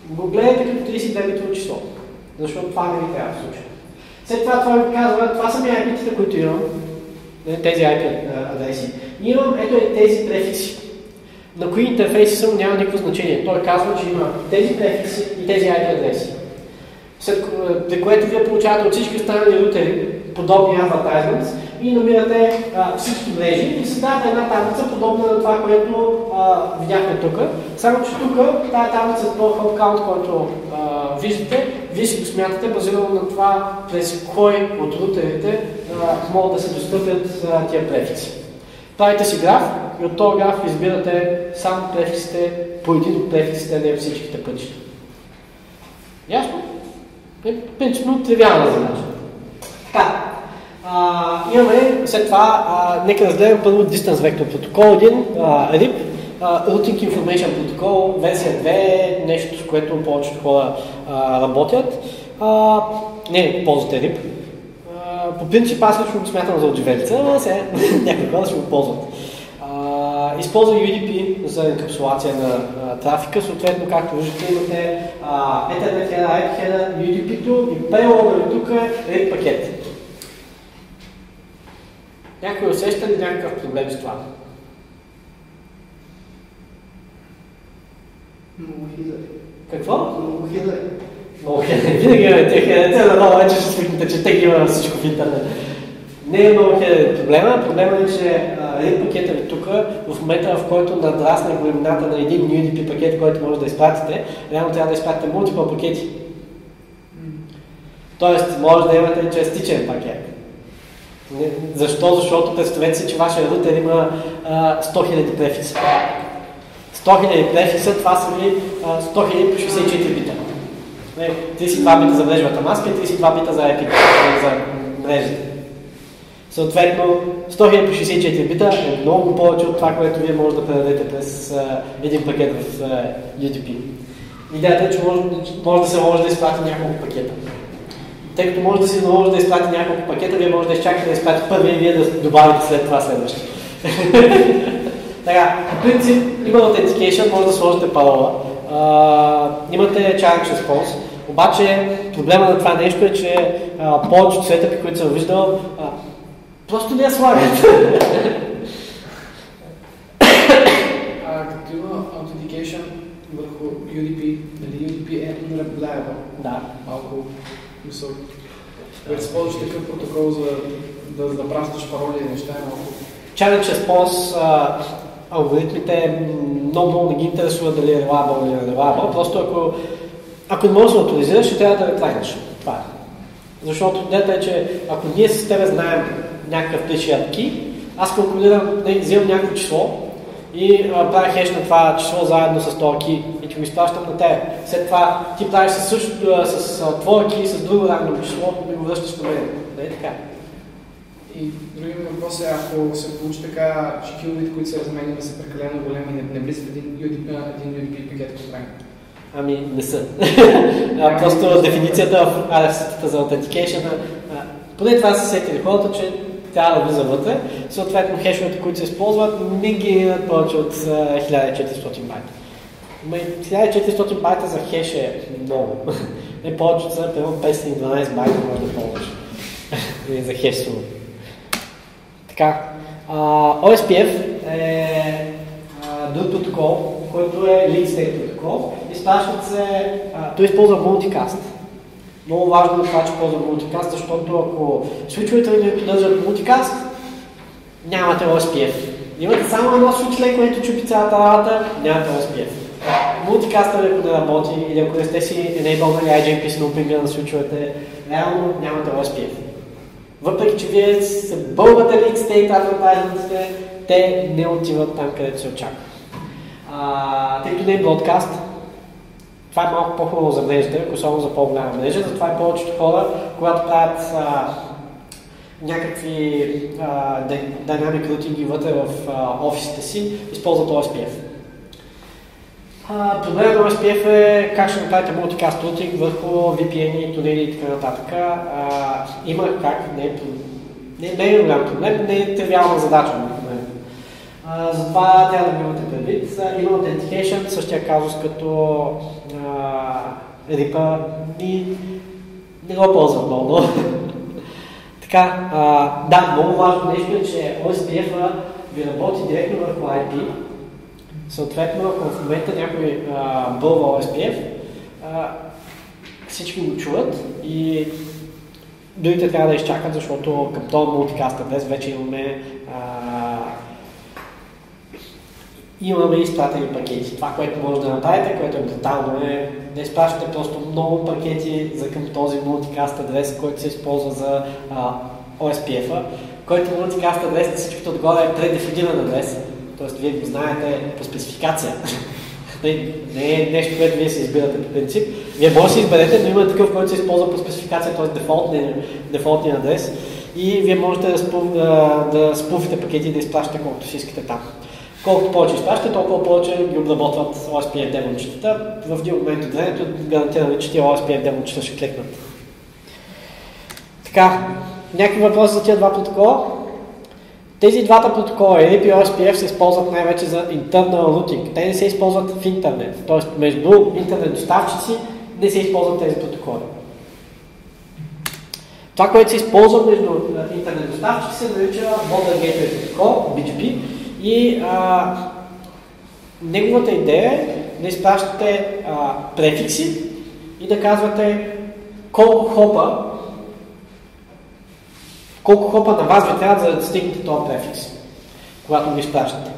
го гледате като 32 битово число, защото това не ви трябва в случая. След това това ви казва, това са ми IP-тите, които имам, тези IP адреси. И имам ето е тези префикси. На кои интерфейси съм няма никакво значение. Той казва, че има тези префикси и тези IP адреси. След което вие получавате от всички останали рутери подобни advertisements и намирате а, всички мрежи и създавате една таблица, подобна на това, което а, видяхме тук. Само, че тук тази таблица, този hop който а, виждате, вие си го смятате базирано на това, през кой от рутерите а, могат да се достъпят а, тия префикси. Правите си граф и от този граф избирате само префиксите, по един от префиксите, не всичките пътища. Ясно? Е, принципно тривиална задача. Така, а, имаме след това, а, нека разгледаме първо Distance Vector протокол, един а, RIP, а, Routing Information протокол, версия 2, нещо с което повечето хора а, работят. А, не, ползвате RIP. А, по принцип аз лично го смятам за отживелица, но сега някои хора ще го ползват. Uh, използва UDP за енкапсулация на uh, трафика, съответно, както виждате, имате Ethernet header, IP header, UDP-то и payload тук е RIP пакет. Някой усеща ли някакъв проблем с това? Много хиляди. Какво? Много хиляди. Много хиляди. Винаги е те хиляди. Те вече ще свикнете, че те ги има всичко в интернет. Не е много хиляди проблема. Проблема е, че RIP пакета ви тук, в момента в който надрасне големината на един UDP пакет, който може да изпратите, реално трябва да изпратите мултипъл пакети. Тоест, може да имате частичен пакет. Защо? Защото представете си, че вашия рутер има а, 100 000 префикса. 100 000 префикса, това са а, 100 000 по 64 бита. Не, 32 бита за мрежовата маска и 32 бита за IP, за мрежите. Съответно, 100 000 по 64 бита е много повече от това, което вие може да предадете през а, един пакет в а, UDP. Идеята е, че може, може да се може да изпрати няколко пакета. Тъй като може да си наложи да изпрати няколко пакета, вие може да изчакате да изпрати първи и вие да добавите след това следващия. така, по принцип има authentication, може да сложите парола. А, имате challenge response, обаче проблема на това нещо е, че а, повечето сетъпи, които съм виждал, а, просто не я слагат. А, като има authentication върху UDP, дали UDP е unreliable, да. малко мисъл. Когато използваш такъв протокол за да, да пращаш пароли и неща, е малко. Challenge response алгоритмите м, много, много не ги интересува дали е reliable или не е reliable. Просто ако, ако не можеш да авторизираш, ще трябва да ретрайнеш. Това е. Защото идеята е, че ако ние с тебе знаем някакъв причият ки, аз калкулирам, взимам някакво число и правя хеш на това число заедно с този ки и ти го изпращам на теб. След това ти правиш със същото, с твоя ки, с друго ранно число и го връщаш на мен. Нали така? И други въпрос е, ако се получи така, че киловите, които се разменяме са прекалено големи не, не влизат в един UDP, един UDP пакет, какво правим? Ами, не са. а, просто дефиницията в RFC-тата за authentication, поне това са сетили хората, че трябва да влиза вътре. Съответно, хешовете, които се използват, не имат повече от а, 1400 байта. Ма и 1400 байта за хеш е много. Не повече са, примерно 512 байта може да ползваш. За хеш сума. Така. А, OSPF е друг протокол, който е lead state протокол. Изпращат се, а, той използва мултикаст. Много важно е това, че ползва мултикаст, защото ако свичовете ви поддържат мултикаст, нямате OSPF. Имате само едно свичле, което чупи цялата работа, нямате OSPF. Мултикаста ако не работи или ако не сте си enablenали IGMP например на свичовете, реално нямате OSPF. Въпреки, че вие се бълвате lead state advertisementите, те не отиват там, където се очаква. Тъй като не е бродкаст, това е малко по-хубаво за мрежата, ако само за по-голяма мрежа, затова и повечето хора, когато правят а, някакви динамик рутинги вътре в а, офисите си, използват OSPF. Проблемът на OSPF е как ще направите мултикаст рутинг върху VPN, тунели и така нататък. А, има как, не е, не, не е голям проблем, не е тривиална задача. обикновено. А, затова трябва да имате предвид. Има authentication, същия казус като а, рипа и не го ползвам много. така, а, да, много важно нещо е, че OSPF ви работи директно върху IP. Съответно, ако в момента някой а, бълва OSPF, а, всички го чуват и другите трябва да изчакат, защото към този мултикаст адрес вече имаме а, имаме изпратени пакети. Това, което може да направите, което е брутално е да изпращате просто много пакети за към този мултикаст адрес, който се използва за OSPF-а, който мултикаст адрес на всичкото отгоре е предефиниран адрес, т.е. вие го знаете по спецификация. не, е нещо, което вие си избирате по принцип. Вие може да си изберете, но има такъв, който се използва по спецификация, т.е. дефолтния, дефолтния адрес и вие можете да, спу, да, да спуфите пакети и да изпращате колкото си искате там. Колкото повече изпращате, толкова повече ги обработват OSPF демончетата. В един момент от времето гарантираме, че тия OSPF демончета ще клекнат. Така, някакви въпроси за тия два протокола? Тези двата протокола, RIP и OSPF, се използват най-вече за internal routing. Те не се използват в интернет. Тоест, между интернет доставчици не се използват тези протоколи. Това, което се използва между интернет доставчици, се нарича Modern Gateway протокол, BGP, и а, неговата идея е да изпращате а, префикси и да казвате колко хопа, колко хопа на вас ви трябва за да стигнете този префикс, когато го изпращате.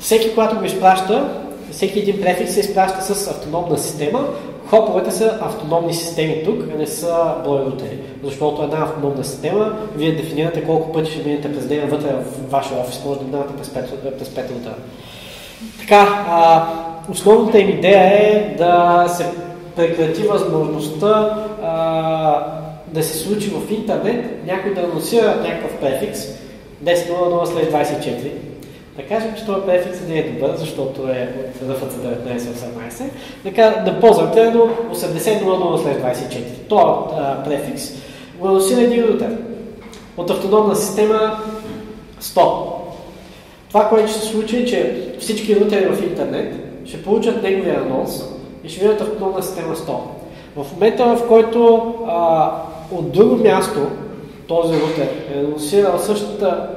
Всеки, когато го изпраща, всеки един префикс се изпраща с автономна система. Хоповете са автономни системи тук, а не са бойрутери. Защото една автономна система, вие дефинирате колко пъти ще минете през деня вътре в вашия офис, може да минате през 5, през 5 рутера. Така, а, основната им идея е да се прекрати възможността а, да се случи в интернет някой да анонсира някакъв префикс 10.00 след 24. Да кажем, че този префикс не е добър, защото е от RFC 1918. Да, да ползвате едно 80.00 след 24. Това префикс го анонсира един рутер от автономна система 100. Това, което ще се случи е, че всички рутери в интернет ще получат неговия анонс и ще видят автономна система 100. В момента, в който а, от друго място този рутер е анонсирал същата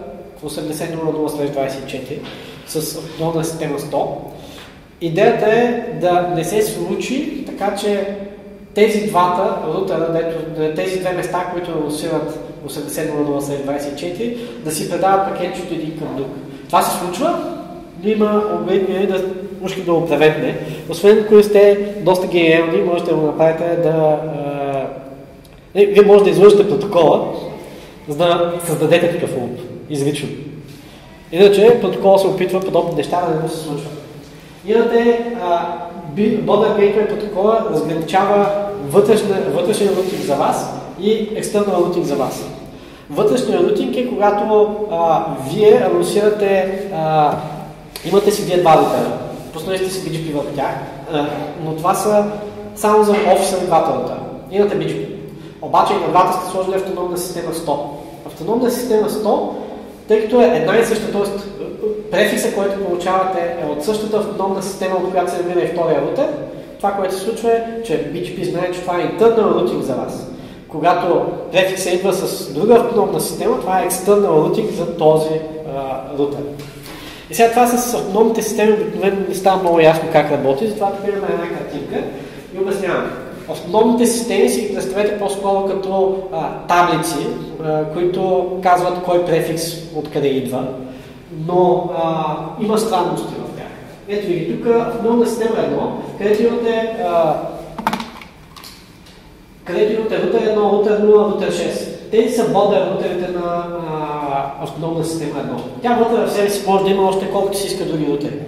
80.00/24 с автономна система 100, идеята е да не се случи така, че тези двата рутера, тези две места, които анонсират 80.00/24, да си предават пакетчето един към друг. Това се случва, но има обидния да ушки да го превентне. Освен ако сте доста гениални, можете да го направите да... А... вие можете да излъжете протокола, за да създадете такъв луп. Изрично. Иначе протокола се опитва подобни неща да не му се случва. Имате Border Gateway протокола разграничава вътрешен рутинг за вас и екстернал рутинг за вас. Вътрешният рутинг е когато а, вие анонсирате, имате си вие два рутера, сте си BGP върху тях, а, но това са само за офиса на рутера. Имате BGP. Обаче и на двата сте сложили автономна система 100. Автономна система 100, тъй като е една и съща, т.е. префикса, който получавате е от същата автономна система, от която се намира и втория рутер, това, което се случва е, че BGP знае, че това е internal routing за вас когато префикса идва с друга автономна система, това е external routing за този а, рутер. И сега това с автономните системи обикновено не става много ясно как работи, затова имаме една картинка и Автономните системи си ги представете по-скоро като а, таблици, а, които казват кой префикс откъде идва, но а, има странности в тях. Ето ви тук автономна система 1, където имате а, където имате рутер 1, рутер 0, рутер 6. Тези са бодер рутерите на а, автономна система 1. Тя вътре в себе си може да има още колкото си иска други рутери.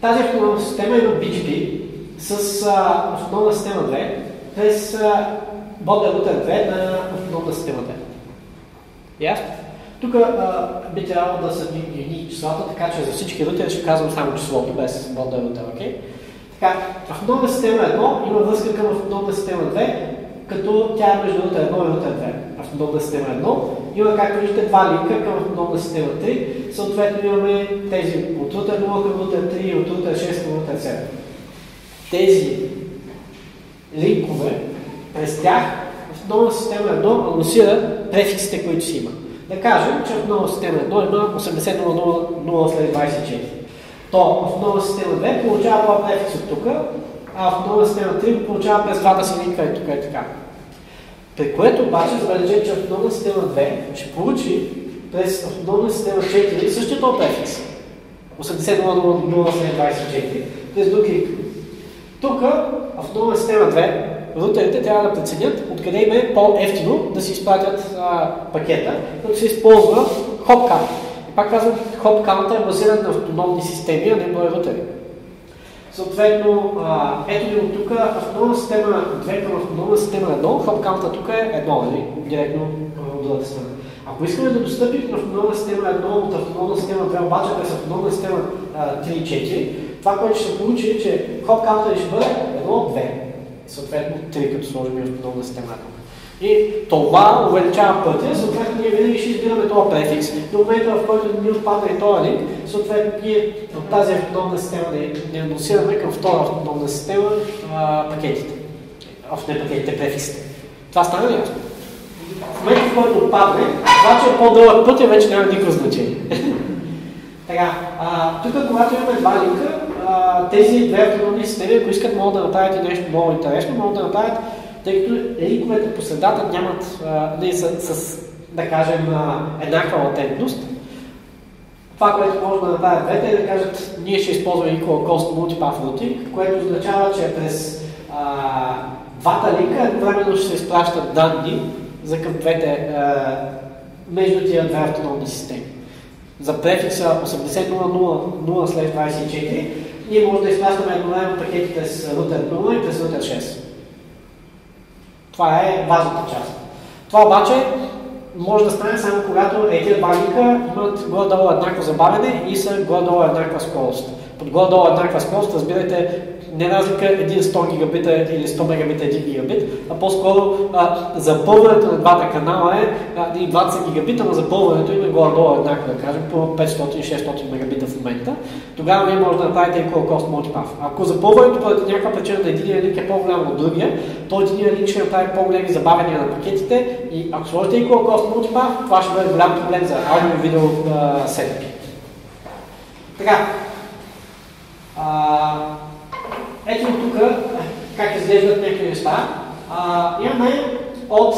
Тази автономна система има BGP с а, автономна система 2 през бодер рутер 2 на автономна система 2. Ясно? Тук би трябвало да са едни числата, така че за всички рутери ще казвам само числото, без бодер рутер, окей? Okay? Така, автономна система 1 има връзка към автономна система 2, като тя е между рутер 1 и рутер 2. Автономна система 1 има, както виждате, два линка към автономна система 3. Съответно имаме тези от рутер 0 към рутер 3 и от рутер 6 към рутер 7. Тези линкове, през тях автономна система 1 анонсира префиксите, които си има. Да кажем, че автономна система 1 има 80.00 след 24. То автономна система 2 получава това префикс от тук, а автономна система 3 го получава през двата си линка и тук и така. При което обаче забележете, че автономна система 2 ще получи през автономна система 4 същия този префикс. 80.0.0.24 през други. Тук автономна система 2 рутерите трябва да преценят откъде им е по-ефтино да си изпратят а, пакета, като се използва хопкарт. И пак казвам, хоп каунта е базиран на автономни системи, а не на рутери. Съответно, а, ето ви от тук автономна система 2 към автономна система 1, хоп каунта тук е 1, нали? директно от другата страна. Ако искаме да достъпим към автономна система 1 от автономна система 2, обаче през автономна система 3 и 4, това, което ще се получи е, че хоп каунта ще бъде 1 от 2. Съответно 3, като сложим и автономна система 1. И това увеличава пътя, съответно ние винаги ще избираме този префикс. До момента, в който ни отпадне този линк, съответно ние от тази автономна система не, не анонсираме към втора автономна система а, пакетите. В не пакетите, префиксите. Това стана ли? В момента, в който отпадне, това, че е по-дълъг пътя, вече няма никакво значение. така, а, тук, когато имаме два линка, а, тези две автономни системи, ако искат, могат да направят нещо много интересно, могат да направят тъй като линковете по средата нямат, а, не са с, да кажем, а, еднаква латентност. Това, което може да направят двете е да кажат, ние ще използваме equal cost multipath routing, което означава, че през а, двата линка едновременно ще се изпращат данни за към двете, а, между тия две автономни системи. За префикса 80.0.0/24 ние може да изпращаме едновременно пакетите с рутер 0 и през рутер 6. Това е важната част. Това обаче може да стане само когато тези два имат горе-долу еднакво забавяне и са горе-долу еднаква скорост. Под горе-долу еднаква скорост разбирайте не разлика 1 100 гигабита или 100 мегабита 1 гигабит, а по-скоро запълването на двата канала е а, и 20 гигабита, но запълването им е горе-долу еднакво, да кажем, по 500-600 мегабита в момента. Тогава вие може да направите equal cost multipath. Ако запълването поради някаква причина на единия линк е по-голям от другия, то единия линк ще направи по-големи забавяния на пакетите и ако сложите equal cost multipath, това ще бъде голям проблем за аудио и видео сетъпи. Така, а, ето тук как изглеждат някакви неща. А, имаме от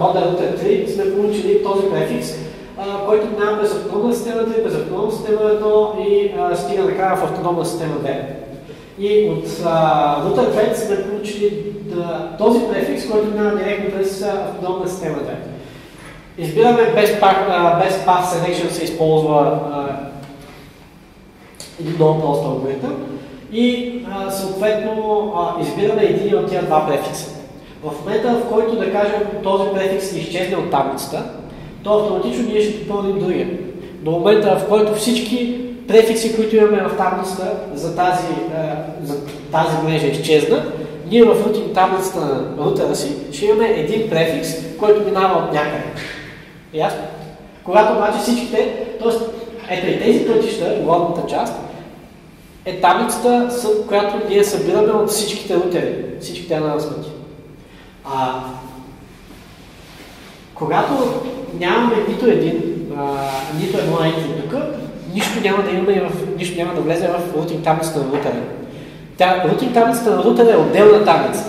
Router 3 сме получили този префикс, който минава през автономна система 3, през автономна система 1 и а, стига накрая в автономна система 2. И от Router 5 сме получили този префикс, който минава директно през автономна система 2. Избираме без path, selection се използва един много прост алгоритъм и а, съответно а, избираме един от тия два префикса. В момента, в който да кажем този префикс изчезне от таблицата, то автоматично ние ще попълним другия. До момента, в който всички префикси, които имаме в таблицата за тази, а, за тази мрежа изчезнат, ние в рутинг таблицата на рутера си ще имаме един префикс, който минава от някъде. Ясно? Когато обаче всичките, т.е. ето и тези пътища, главната част, е таблицата, която ние събираме от всичките рутери, всичките анонсменти. А, когато нямаме нито един, а, нито едно entry тук, нищо няма да имаме в, нищо няма да влезе в рутинг таблицата на рутера. Тя, рутинг таблицата на рутера е отделна таблица.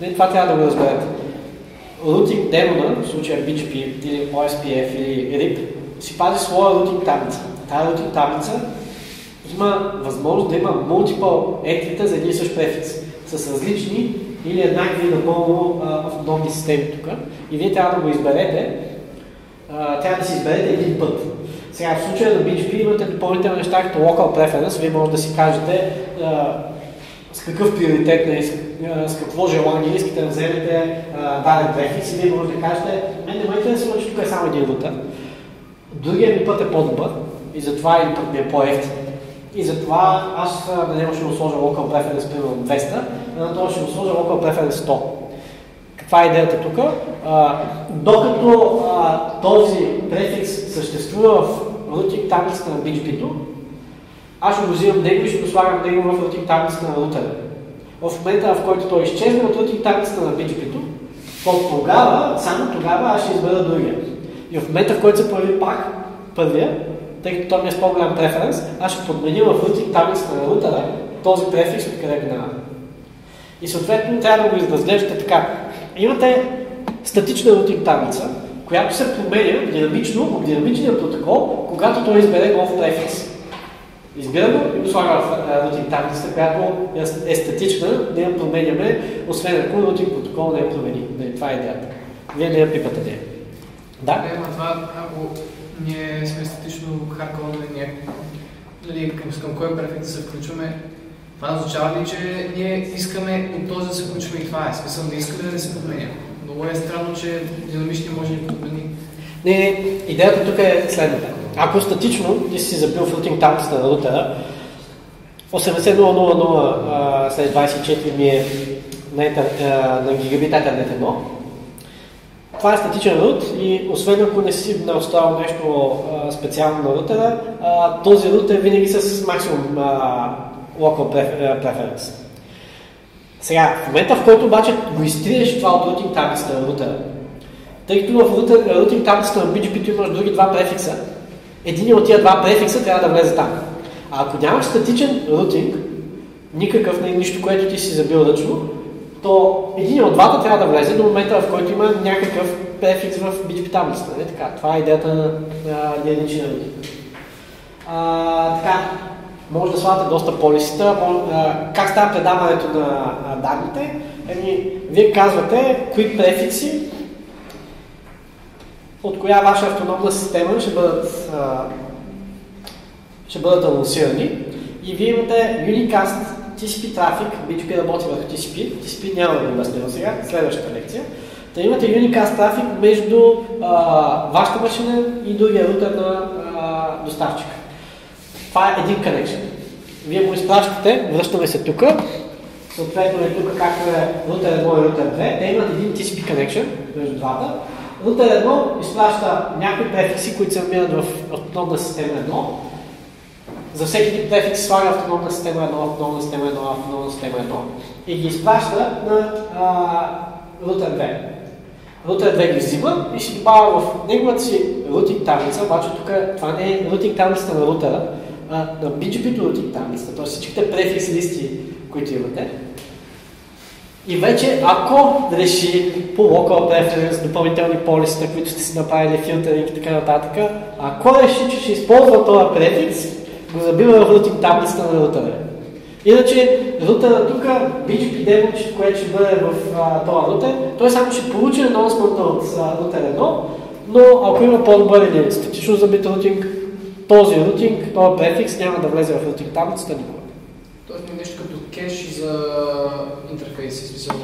Не, това трябва да го разберете. Рутинг демона, в случая BGP или OSPF или RIP, си пази своя рутинг таблица. Тая рутинг таблица има възможност да има multiple entry за един същ префикс с различни или еднакви напълно автономни системи тук. И вие трябва да го изберете, а, трябва да си изберете един път. Сега в случая на BGP имате допълнителни неща като local preference, вие може да си кажете а, с какъв приоритет, не, с какво желание искате да вземете даден префикс и вие може да кажете, мен не ме интересува, че тук е само един рутер. Другия ми път е по-добър и затова един път ми е по-ефтин. И затова аз на него ще го сложа local preference примерно 200, а на това ще го сложа local preference 100. Каква е идеята тук? докато а, този префикс съществува в routing таблицата на BGP-то, аз ще го взимам него и ще го слагам него в routing таблицата на рутера. В момента, в който той изчезне от routing таблицата на BGP-то, то тогава, само тогава аз ще избера другия. И в момента, в който се появи пак първия, тъй като той ми е с по-голям преференс, аз ще подменя в рутинг таблицата на рутера този префикс, откъде минава. И съответно трябва да го разглеждате така. Имате статична рутинг таблица, която се променя динамично от динамичния протокол, когато той избере нов префикс. Избира го и го слага в рутинг таблицата, която е статична, да я променяме, освен ако рутинг протокол не я промени. Това е идеята. Вие не я пипате. Да? Е, това, ако ние сме статично хаквали ние, нали, към, към кой префект да се включваме. Това означава ли, че ние искаме от този да се включваме и това е? Смисъл, не искаме да се подменя. Много е странно, че динамично може да подмени. Не, идеята тук е следната. Ако статично ти си забил флутинг таблицата на рутера, 80.000 след 24 ми е на, на гигабит Ethernet 1, това е статичен рут и освен ако не си настроил нещо а, специално на рутера, а, този рут е винаги с максимум а, local preference. Сега, в момента в който обаче го изтриеш това от рутинг таблицата на рутера, тъй като в рутинг таблицата на BGP имаш други два префикса, един от тия два префикса трябва да влезе там. А ако нямаш статичен рутинг, никакъв, нищо, което ти си забил ръчно, то един от двата трябва да влезе до момента, в който има някакъв префикс в BGP таблицата. Не? Така, това е идеята на роути. така, може да слагате доста полисита. Как става предаването на данните? Еми, вие казвате кои префикси от коя ваша автономна система ще бъдат, ще бъдат анонсирани. И вие имате unicast TCP трафик, BGP работи върху TCP, TCP няма да го обяснявам сега, следващата лекция. Та имате unicast трафик между а, вашата машина и другия рутер на а, доставчика. Това е един connection. Вие го изпращате, връщаме се тук, съответно е тук както е рутер 1 и рутер 2, те имат един TCP connection между двата. Рутер 1 изпраща някои префикси, които се намират в автономна система 1. За всеки тип префикс слага автономна система 1, автономна система 1, автономна система 1 и ги изпраща на рутер 2. Рутер 2 ги взима и ще добавя в неговата си рутинг таблица, обаче тук това не е рутинг таблицата на рутера, а на BGP рутинг таблицата, т.е. всичките префикс листи, които имате. И вече, ако реши по local preference, допълнителни полиста, които сте си направили филтъринг и така нататък, ако реши, че ще използва този префикс, го забива в рутинг таблицата на рутера. Иначе рутера тук, BGP demo, което ще бъде в а, този рутер, той само ще получи анонсмента от а, рутер 1, но ако има по-добър или статично забит рутинг, този рутинг, този префикс няма да влезе в рутинг таблицата никога. Тоест нещо като кеш за интерфейси, смисъл.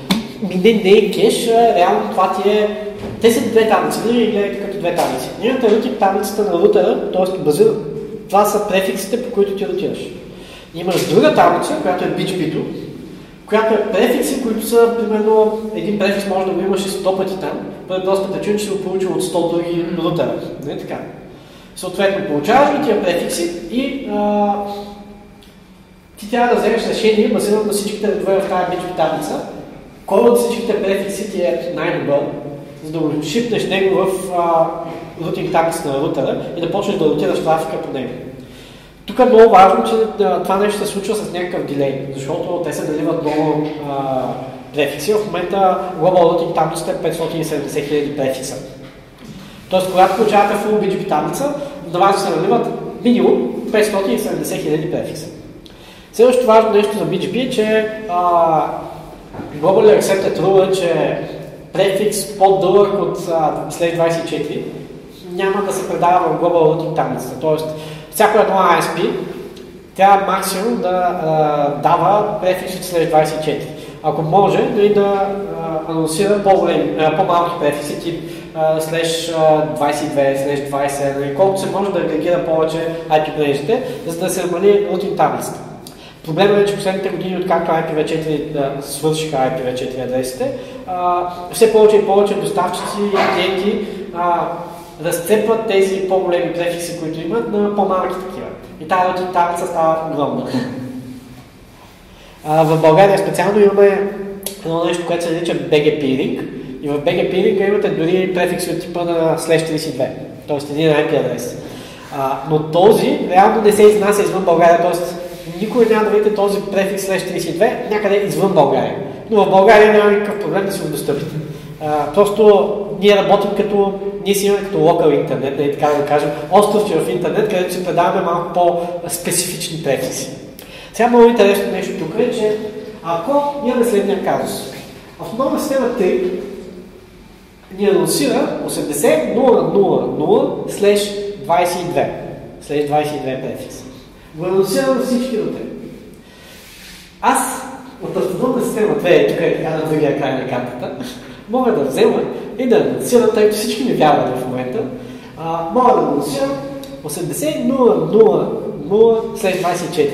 Не, не е кеш, реално това ти е... Те са две таблици, вие ги гледате като две таблици. Едната рутинг таблицата на рутера, т.е. базира, това са префиксите, по които ти рутираш. Имаш друга таблица, която е BGP-то, която е префикси, които са, примерно, един префикс може да го имаш и 100 пъти там, по просто причина, че си го получил от 100 други рутера. Не така. Съответно, получаваш ги тия префикси и а, ти трябва да вземеш решение, базирано на всичките редове в тази BGP таблица, кой от всичките префикси ти е най-добър, за да го шипнеш него в рутинг таблица на рутера и да почнеш да рутираш трафика по него. Тук е много важно, че това нещо се случва с някакъв дилей, защото те се деливат много а, префикси. В момента Global Routing таблицата е 570 000 префикса. Тоест, когато получавате Full BGP таблица, на вас се наливат минимум 570 000 префикса. Следващото важно нещо за BGP е, че а, Global Accepted Rule е, че префикс по-дълъг от след 24 няма да се предава в Global Routing таблицата. Тоест, всяко едно ISP трябва максимум да а, дава префикс от след 24. Ако може, дори да а, анонсира по-малки префикси, тип слеш 22, слеш 20, колкото се може да агрегира повече IP мрежите, за да се намали рутин таблицата. Проблемът е, че последните години, откакто IPv4 да свършиха IPv4 адресите, все повече и повече доставчици и клиенти разцепват тези по-големи префикси, които имат, на по-малки такива. И тази таблица става огромна. В България специално имаме едно нещо, което се нарича BG Peering. И в BG Peering имате дори префикси от типа на slash 32, т.е. един IP адрес. А, но този реално не се изнася извън България, т.е никой няма да видите този префикс slash 32 някъде извън България. Но в България няма никакъв проблем да си го достъпите. Просто ние работим като, ние си имаме като локал интернет, нали, така да го кажем, островче в интернет, където си предаваме малко по-специфични префикси. Сега много интересно нещо тук е, че ако имаме следния казус, нова система 3 ни анонсира 80.000 слеш 22, слеш 22 префикс го анонсирам всички до теб. Аз от автономна система 2, е тук е така на другия край на картата, мога да взема и да анонсирам, тъй като всички ми вярват в момента, а, мога да анонсирам 80.000 след 24.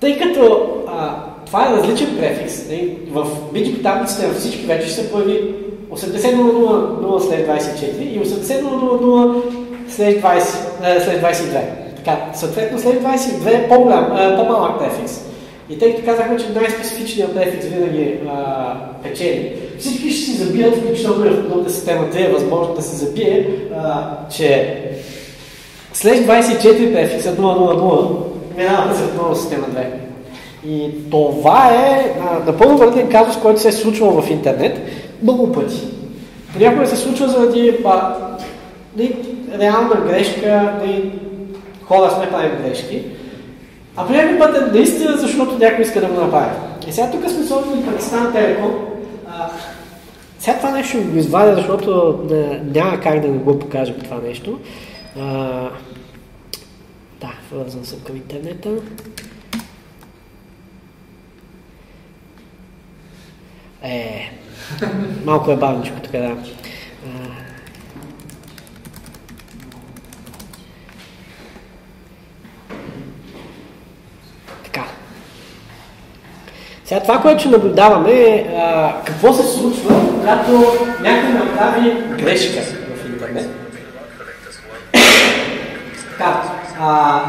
Тъй като а, това е различен префикс, нали, в BGP таблиците на всички вече ще се появи 80.000 след 24 и 80.000 след, 20, след 22. Така, съответно след 22 е по-малък префикс. И тъй като казахме, че най-специфичният префикс винаги а, печели, всички ще си забият, включително в новата система 3 е възможно да се забие, а, че след 24 префикса 000 минава се отново система 2. И това е напълно валиден казус, който се е случвал в интернет много пъти. Понякога се случва заради а, нали, реална грешка, нали, хора сме правим грешки, а при някой път е наистина, защото някой иска да го направи. И сега тук сме сложили Пакистан Телеком. Сега това нещо го извадя, защото не, няма как да не го покажа по това нещо. А, да, вързан съм към интернета. Е, малко е бавничко така, да. А, така. Сега това, което ще наблюдаваме е какво се случва, когато някой направи грешка в интернет. Така, а,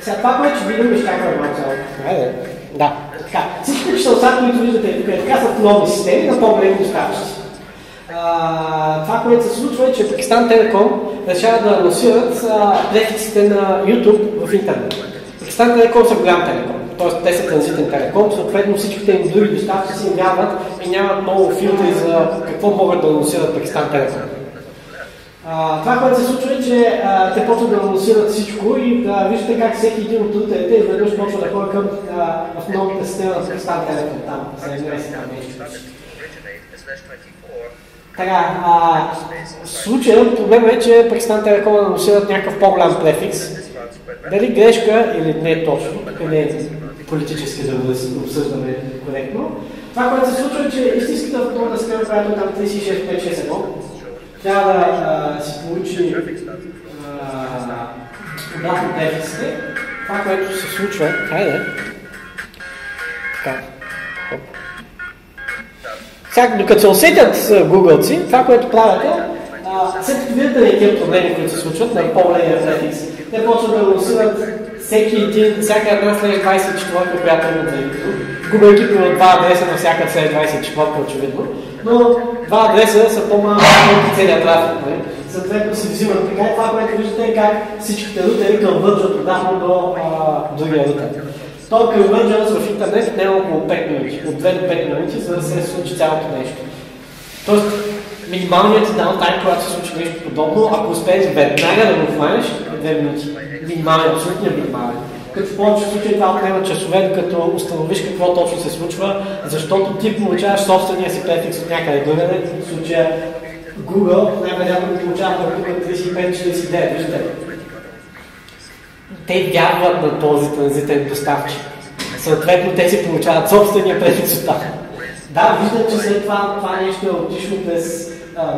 сега това, което ще видим, ще кажа малко. Да. Така, всички числоса, които виждате тук, е така са нови системи на по-големи доставчици. А, това, което се случва е, че Пакистан Телеком решава да анонсират префиксите на YouTube в интернет. Пакистан Телеком са голям телеком, т.е. те са транзитен телеком, съответно всичките им други доставчици им вярват и нямат много филтри за какво могат да анонсират Пакистан Телеком. Това, което се случва е, че а, те почват да анонсират всичко и да виждате как всеки един от утреите изведнъж почва да ходи към основната система на Пакистан Телеком там, 17 там нещо. Така, а, в случая проблема е, че Пакистан Телеком анонсират някакъв по-голям префикс. Дали грешка или не точно, тук не е политически, за да се обсъждаме коректно. Това, което се случва е, че истинската фотонна схема, която там 36561, трябва да си получи обратно дефиците. Това, което се случва, хайде, така, докато се усетят гугълци, това, което правят е, след като да тези проблеми, които се случват на по-големия префикс, те почват да анонсират всеки един, всяка една след 24, която имат за името, губейки по два адреса на всяка след 24, очевидно, но два адреса са по-малко от целият трафик. Нали? Съответно се взимат така и това, което виждате е как всичките рутери конвърджат отдавна до а, другия рутер. Той конвърдженс в интернет не е около 5 минути, от 2 до 5 минути, за да се случи цялото нещо. Тоест, минималният даунтайм, когато се случи нещо подобно, ако успееш веднага да го хванеш, е 2 минути. Минимален, абсолютно минимален. Като в повече случаи това отнема часове, докато установиш какво точно се случва, защото ти получаваш собствения си префикс от някъде другаде, в случая Google най-вероятно получава в Google 3549, виждате. Те вярват на този транзитен доставчик. Съответно, те си получават собствения префикс от там. Да, виждат, че след това това нещо е отишло през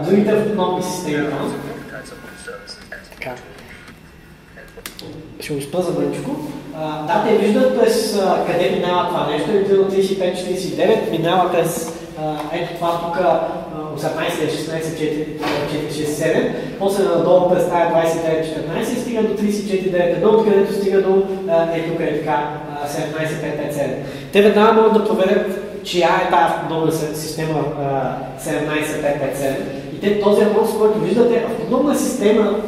другите автономни системи. Ще го за мъничко. Да, те виждат през къде минава това нещо. От 35-49 минава през ето това тук 18, 16, 4, 4, 6, 7. После надолу през тая 29, 14 и стига до 34, 9, 1, откъдето стига до е тук е така 17, 5, 5, 7. Те веднага могат да проверят чия е тази автономна система 17557 и те този анонс, който виждате, автономна система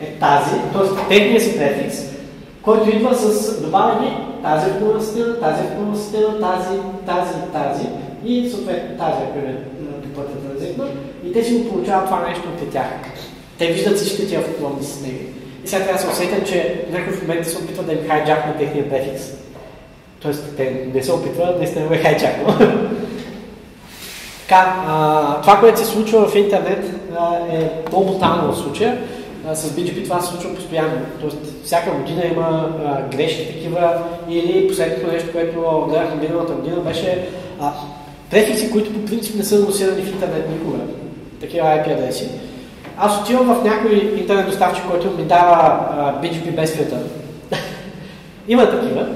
е тази, т.е. техния си префикс, който идва с добавени тази система, тази система, тази, тази, тази и съответно тази, ако е транзитна, и те си го получават това нещо от тях. Те виждат всички тези автономни системи. И сега трябва да се усетят, че в някакъв момент се опитват да им хайджакнат техния префикс. Тоест, те не се опитват, наистина ме хайчакно. така, това, което се случва в интернет е по-брутално в случая. А, с BGP това се случва постоянно. Тоест, всяка година има а, грешки такива или последното нещо, което гледахме миналата година беше а, префикси, които по принцип не са анонсирани в интернет никога. Такива IP адреси. Аз отивам в някой интернет доставчик, който ми дава а, BGP без филтър. има такива.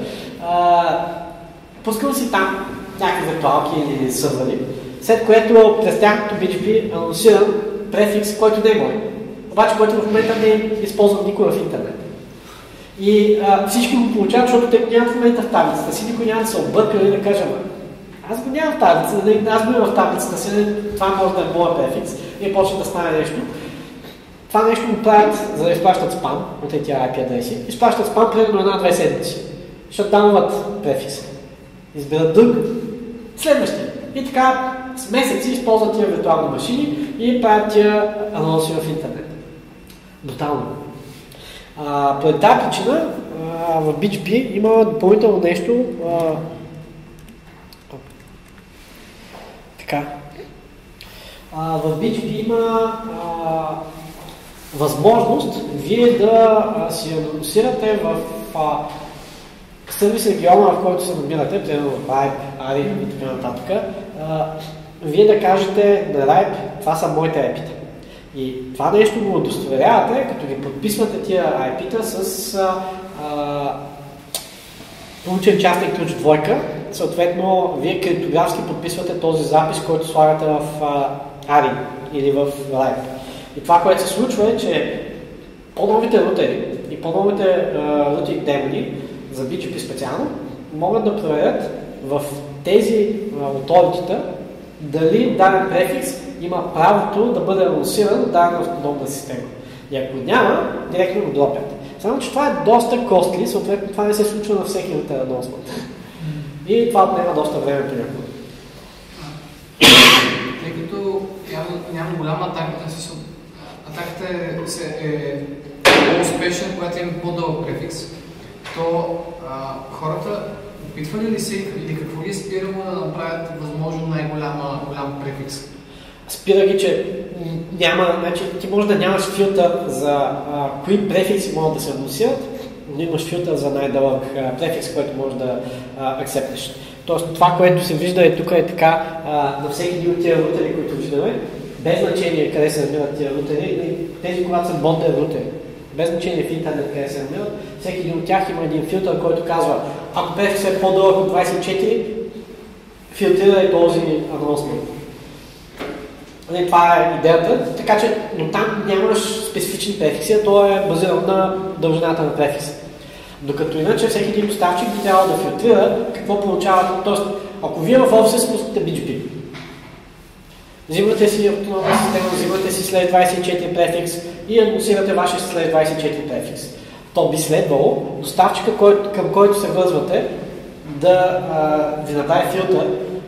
Пускам си там някакви виртуалки или сървъри, след което през тяхното BGP анонсирам префикс, който не е мой. Обаче, който в момента не е никога в интернет. И а, всички го получават, защото те нямат в момента в таблицата си, никой няма да се обърка или да каже, аз го нямам в таблицата, аз го имам в таблицата си, това може да е моят префикс и почне да стане нещо. Това нещо го правят, за да изплащат спам от тези IP адреси. Изплащат спам примерно една-две седмици. шатдаунват префикса. Избират друг, следващия. И така с месеци използват тия виртуални машини и правят тия анонси в интернет. Брутално. А, по тази причина а, в BGP има допълнително нещо. А, така. А, в BGP има а, възможност вие да а, си анонсирате в а, сервис региона, в който се намирате, примерно в RIPE, ARI и така нататък, а, вие да кажете на RIPE, това са моите епита. И това нещо го удостоверявате, като ги подписвате тия IP-та с а, а, получен частен ключ двойка. Съответно, вие криптографски подписвате този запис, който слагате в а, ARI или в RIPE. И това, което се случва е, че по-новите рутери и по-новите рути демони за BGP специално могат да проверят в тези authority дали даден префикс има правото да бъде анонсиран дадена автономна система. И ако няма, директно го дропят. Само, че това е доста костли, съответно това не се случва на всеки от анонсмент. И това отнема доста време понякога. Тъй като явно няма голяма атака, атаката е, е по-успешна, когато има по-дълъг префикс, то а, хората опитвали ли се или какво ги е спирало да направят възможно най-голяма голям префикс? Спира ги, че няма, значи ти може да нямаш филтър за а, кои префикси могат да се анонсират, но имаш филтър за най-дълъг а, префикс, който може да акцептиш. Тоест това, което се вижда е тук е така а, на всеки един от тия рутери, които виждаме, без значение къде се намират тия рутери, тези, когато са бонтер рутери, без значение в интернет къде се намират, всеки един от тях има един филтър, който казва, ако префикс е по-дълъг от 24, филтрирай този анонсмент. Нали, това е идеята, така че, но там нямаш специфични префикси, а то е базирано на дължината на префикса. Докато иначе всеки един доставчик би трябвало да филтрира какво получава. Тоест, ако вие в офиса спускате BGP, взимате си автономна система, взимате си след 24 префикс и анонсирате вашия след 24 префикс. То би следвало доставчика, към който се вързвате, да а, ви направи филтър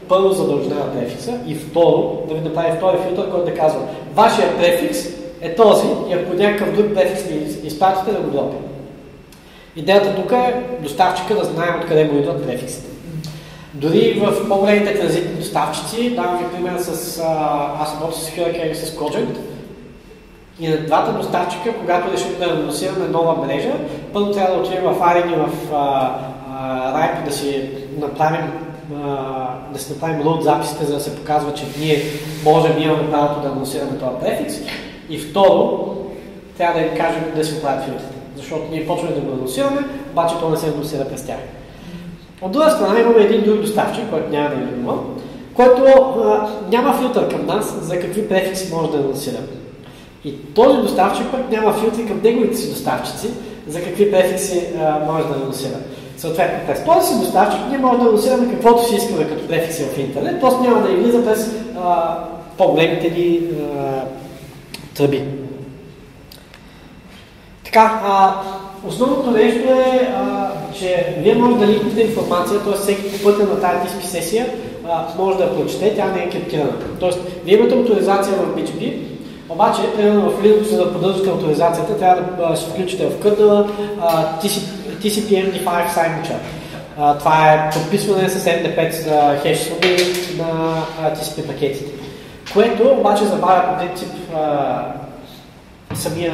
първо за дължина на префикса и второ да ви направи втори филтър, който да казва вашия префикс е този и ако някакъв друг префикс ви изпратите да го дропи. Идеята тук е доставчика да знае откъде му идват префиксите. Дори в по-големите транзитни доставчици, давам ви пример с, аз работя с Hurricane и с Cogent, и на двата доставчика, когато решим да анонсираме нова мрежа, първо трябва да отидем в Арени, в Райпо да си направим да си направим лот записите, за да се показва, че ние можем, имаме правото да анонсираме този префикс. И второ, трябва да им кажем да си оправят филтрите. Защото ние почваме да го анонсираме, обаче то не се анонсира през тях. От друга страна имаме един друг доставчик, който няма да има, който а, няма филтър към нас за какви префикси може да анонсираме. И този доставчик пък няма филтри към неговите си доставчици за какви префикси а, може да анонсира. Съответно, през този си доставчик ние можем да анонсираме каквото си искаме като префикси в интернет, просто няма да излиза през по-големите ни а. Така, а, основното нещо е, а, че вие може да ликнете информация, т.е. всеки по пътя на тази TCP сесия а, може да я прочете, тя не е криптирана. Тоест, вие имате авторизация в BGP, обаче, примерно в Linux, за да поддържате авторизацията, трябва да се включите в кърнела TCP MD5 signature. това е подписване с MD5 за хеш свободи на TCP пакетите. Което обаче забавя по принцип самия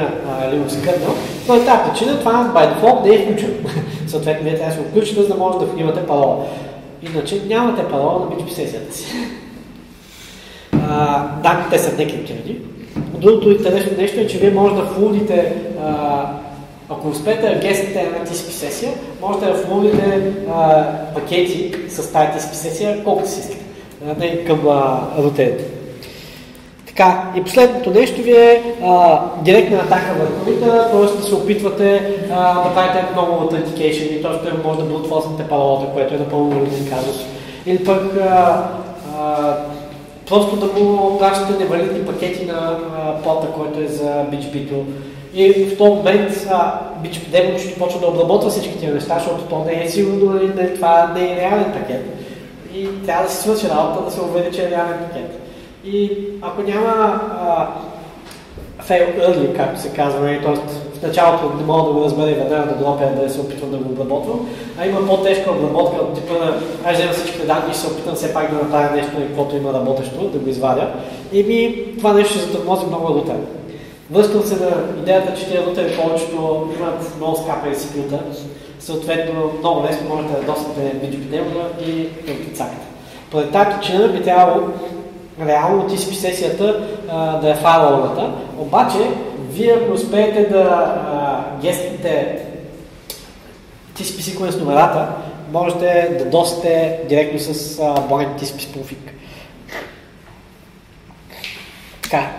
Linux kernel. По тази причина това by default не е включено. Съответно, вие трябва да се включите, за да може да имате парола. Иначе нямате парола на BGP сесията си. данните са некриптирани. Другото интересно нещо е, че вие може да фулдите, ако успеете да гестите една TCP сесия, можете да фулдите пакети с тази TCP сесия, колкото си искате, не към рутерите. Така, и последното нещо ви е а, директна атака върху рутера, т.е. да се опитвате а, да правите много authentication, т.е. може да брутфорснете паролата, което е напълно валиден казус. Или пък а, а, просто да му пращате невалидни пакети на а, порта, който е за BGP-то. И в този момент BGP ще почва да обработва всички тези неща, защото то не е сигурно, не, това не е реален пакет. И трябва да се свърши работа, да се увери, че е реален пакет. И ако няма а, fail early, както се казва, нали, т.е. в началото не мога да го разбера и веднага да дропя, да се опитвам да го обработвам, а има по-тежка обработка от типа на аз взема всичките данни и се опитам все пак да направя нещо, нали, каквото има работещо, да го извадя. И ми това нещо ще затормози много рутер. Връщам се на идеята, че тези рутери повечето имат много скапани CPU-та, съответно много лесно можете да достъпте BGP и да цакате. Поради тази причина би трябвало реално TCP сесията а, да е файловата, обаче вие ако успеете да гестите TCP sequence номерата, можете да достате директно с uh, blind TCP spoofing. Така.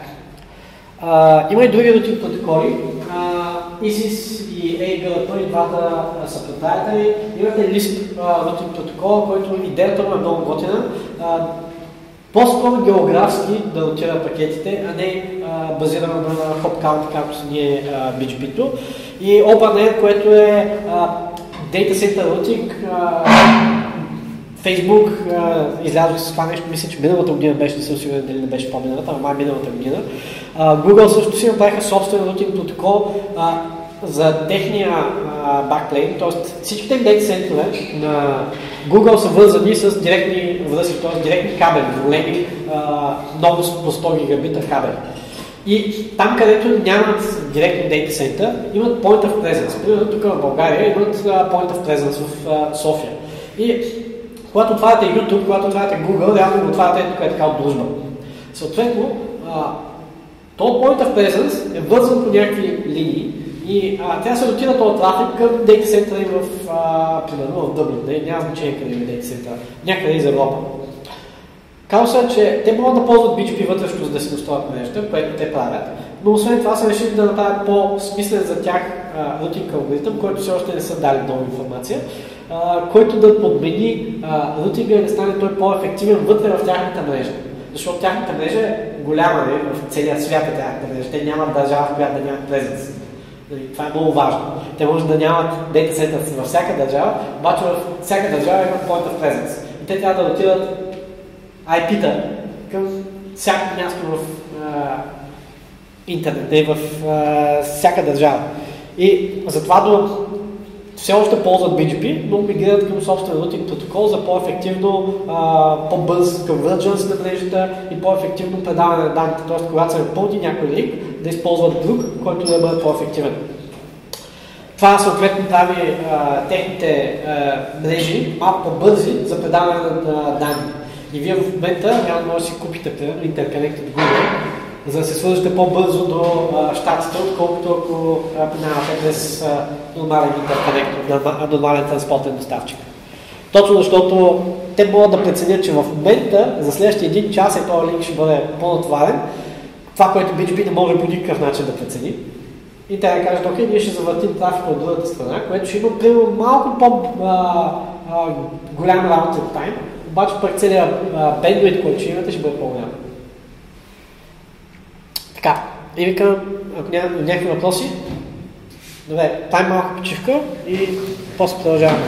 Има и други рутин протоколи. ISIS и ABLP, и двата са предприятели. Имате лист рутин протокол, който идеята му е много готина. По-скоро географски да отира пакетите, а не базирано на HopCount, както са ние BGP-то. И OpenAir, което е а, Data Center Routing, Facebook излязох с това нещо, мисля, че миналата година беше, не съм сигурен дали не беше по-миналата, но май миналата година. А, Google също си направиха собствен рутинг протокол а, за техния бакплейн, т.е. всичките дейта центрове на Google са вързани с директни връзки, т.е. директни кабели, големи, много по 100 гигабита кабели. И там, където нямат директно дейта център, имат point of presence. Примерно тук в България имат point of presence в София. И когато отваряте YouTube, когато отваряте Google, реално го отваряте тук е така от дружба. Съответно, то point of presence е вързан по някакви линии и а, тя се ротира този трафик към дейта центъра и в, а, примерно, в Дъблин. Не, няма значение къде е дейта центъра. Някъде из Европа. Казва че те могат да ползват BGP вътрешно, за да си настроят мрежата, което те правят, но освен това са решили да направят по-смислен за тях рутинг алгоритъм, който все още не са дали много информация, а, който да подмени рутинга и да стане той по-ефективен вътре в тяхната мрежа. Защото тяхната мрежа е голяма, не? в целия свят е мрежа. Те нямат държава, в която да нямат презенс. Нали, това е много важно. Те може да нямат дейта център във всяка държава, обаче във всяка държава има point of presence. И те трябва да отидат IP-та към всяко място в а, интернет, и в а, всяка държава. И затова до все още ползват BGP, но мигрират към собствен рутинг протокол за по-ефективно, по-бърз convergence на мрежата и по-ефективно предаване на данните. Тоест, когато се напълни някой лик, да използват друг, който да бъде по-ефективен. Това съответно прави а, техните а, мрежи малко по-бързи за предаване на данни. И вие в момента няма може да си купите примерно от Google, за да се свържете по-бързо до щатите, отколкото ако минавате през нормален интерконект, нормален транспортен доставчик. Точно защото те могат да преценят, че в момента за следващия един час е този линк ще бъде по-натоварен, това, което BGP не може по никакъв начин да прецени. И те да кажат, окей, ние ще завъртим трафика от другата страна, което ще има примерно малко по-голям round time, обаче пък целият бендуит, който ще имате, ще бъде по-голям. Така, и викам, ако няма някакви въпроси, добре, правим малко почивка и после продължаваме.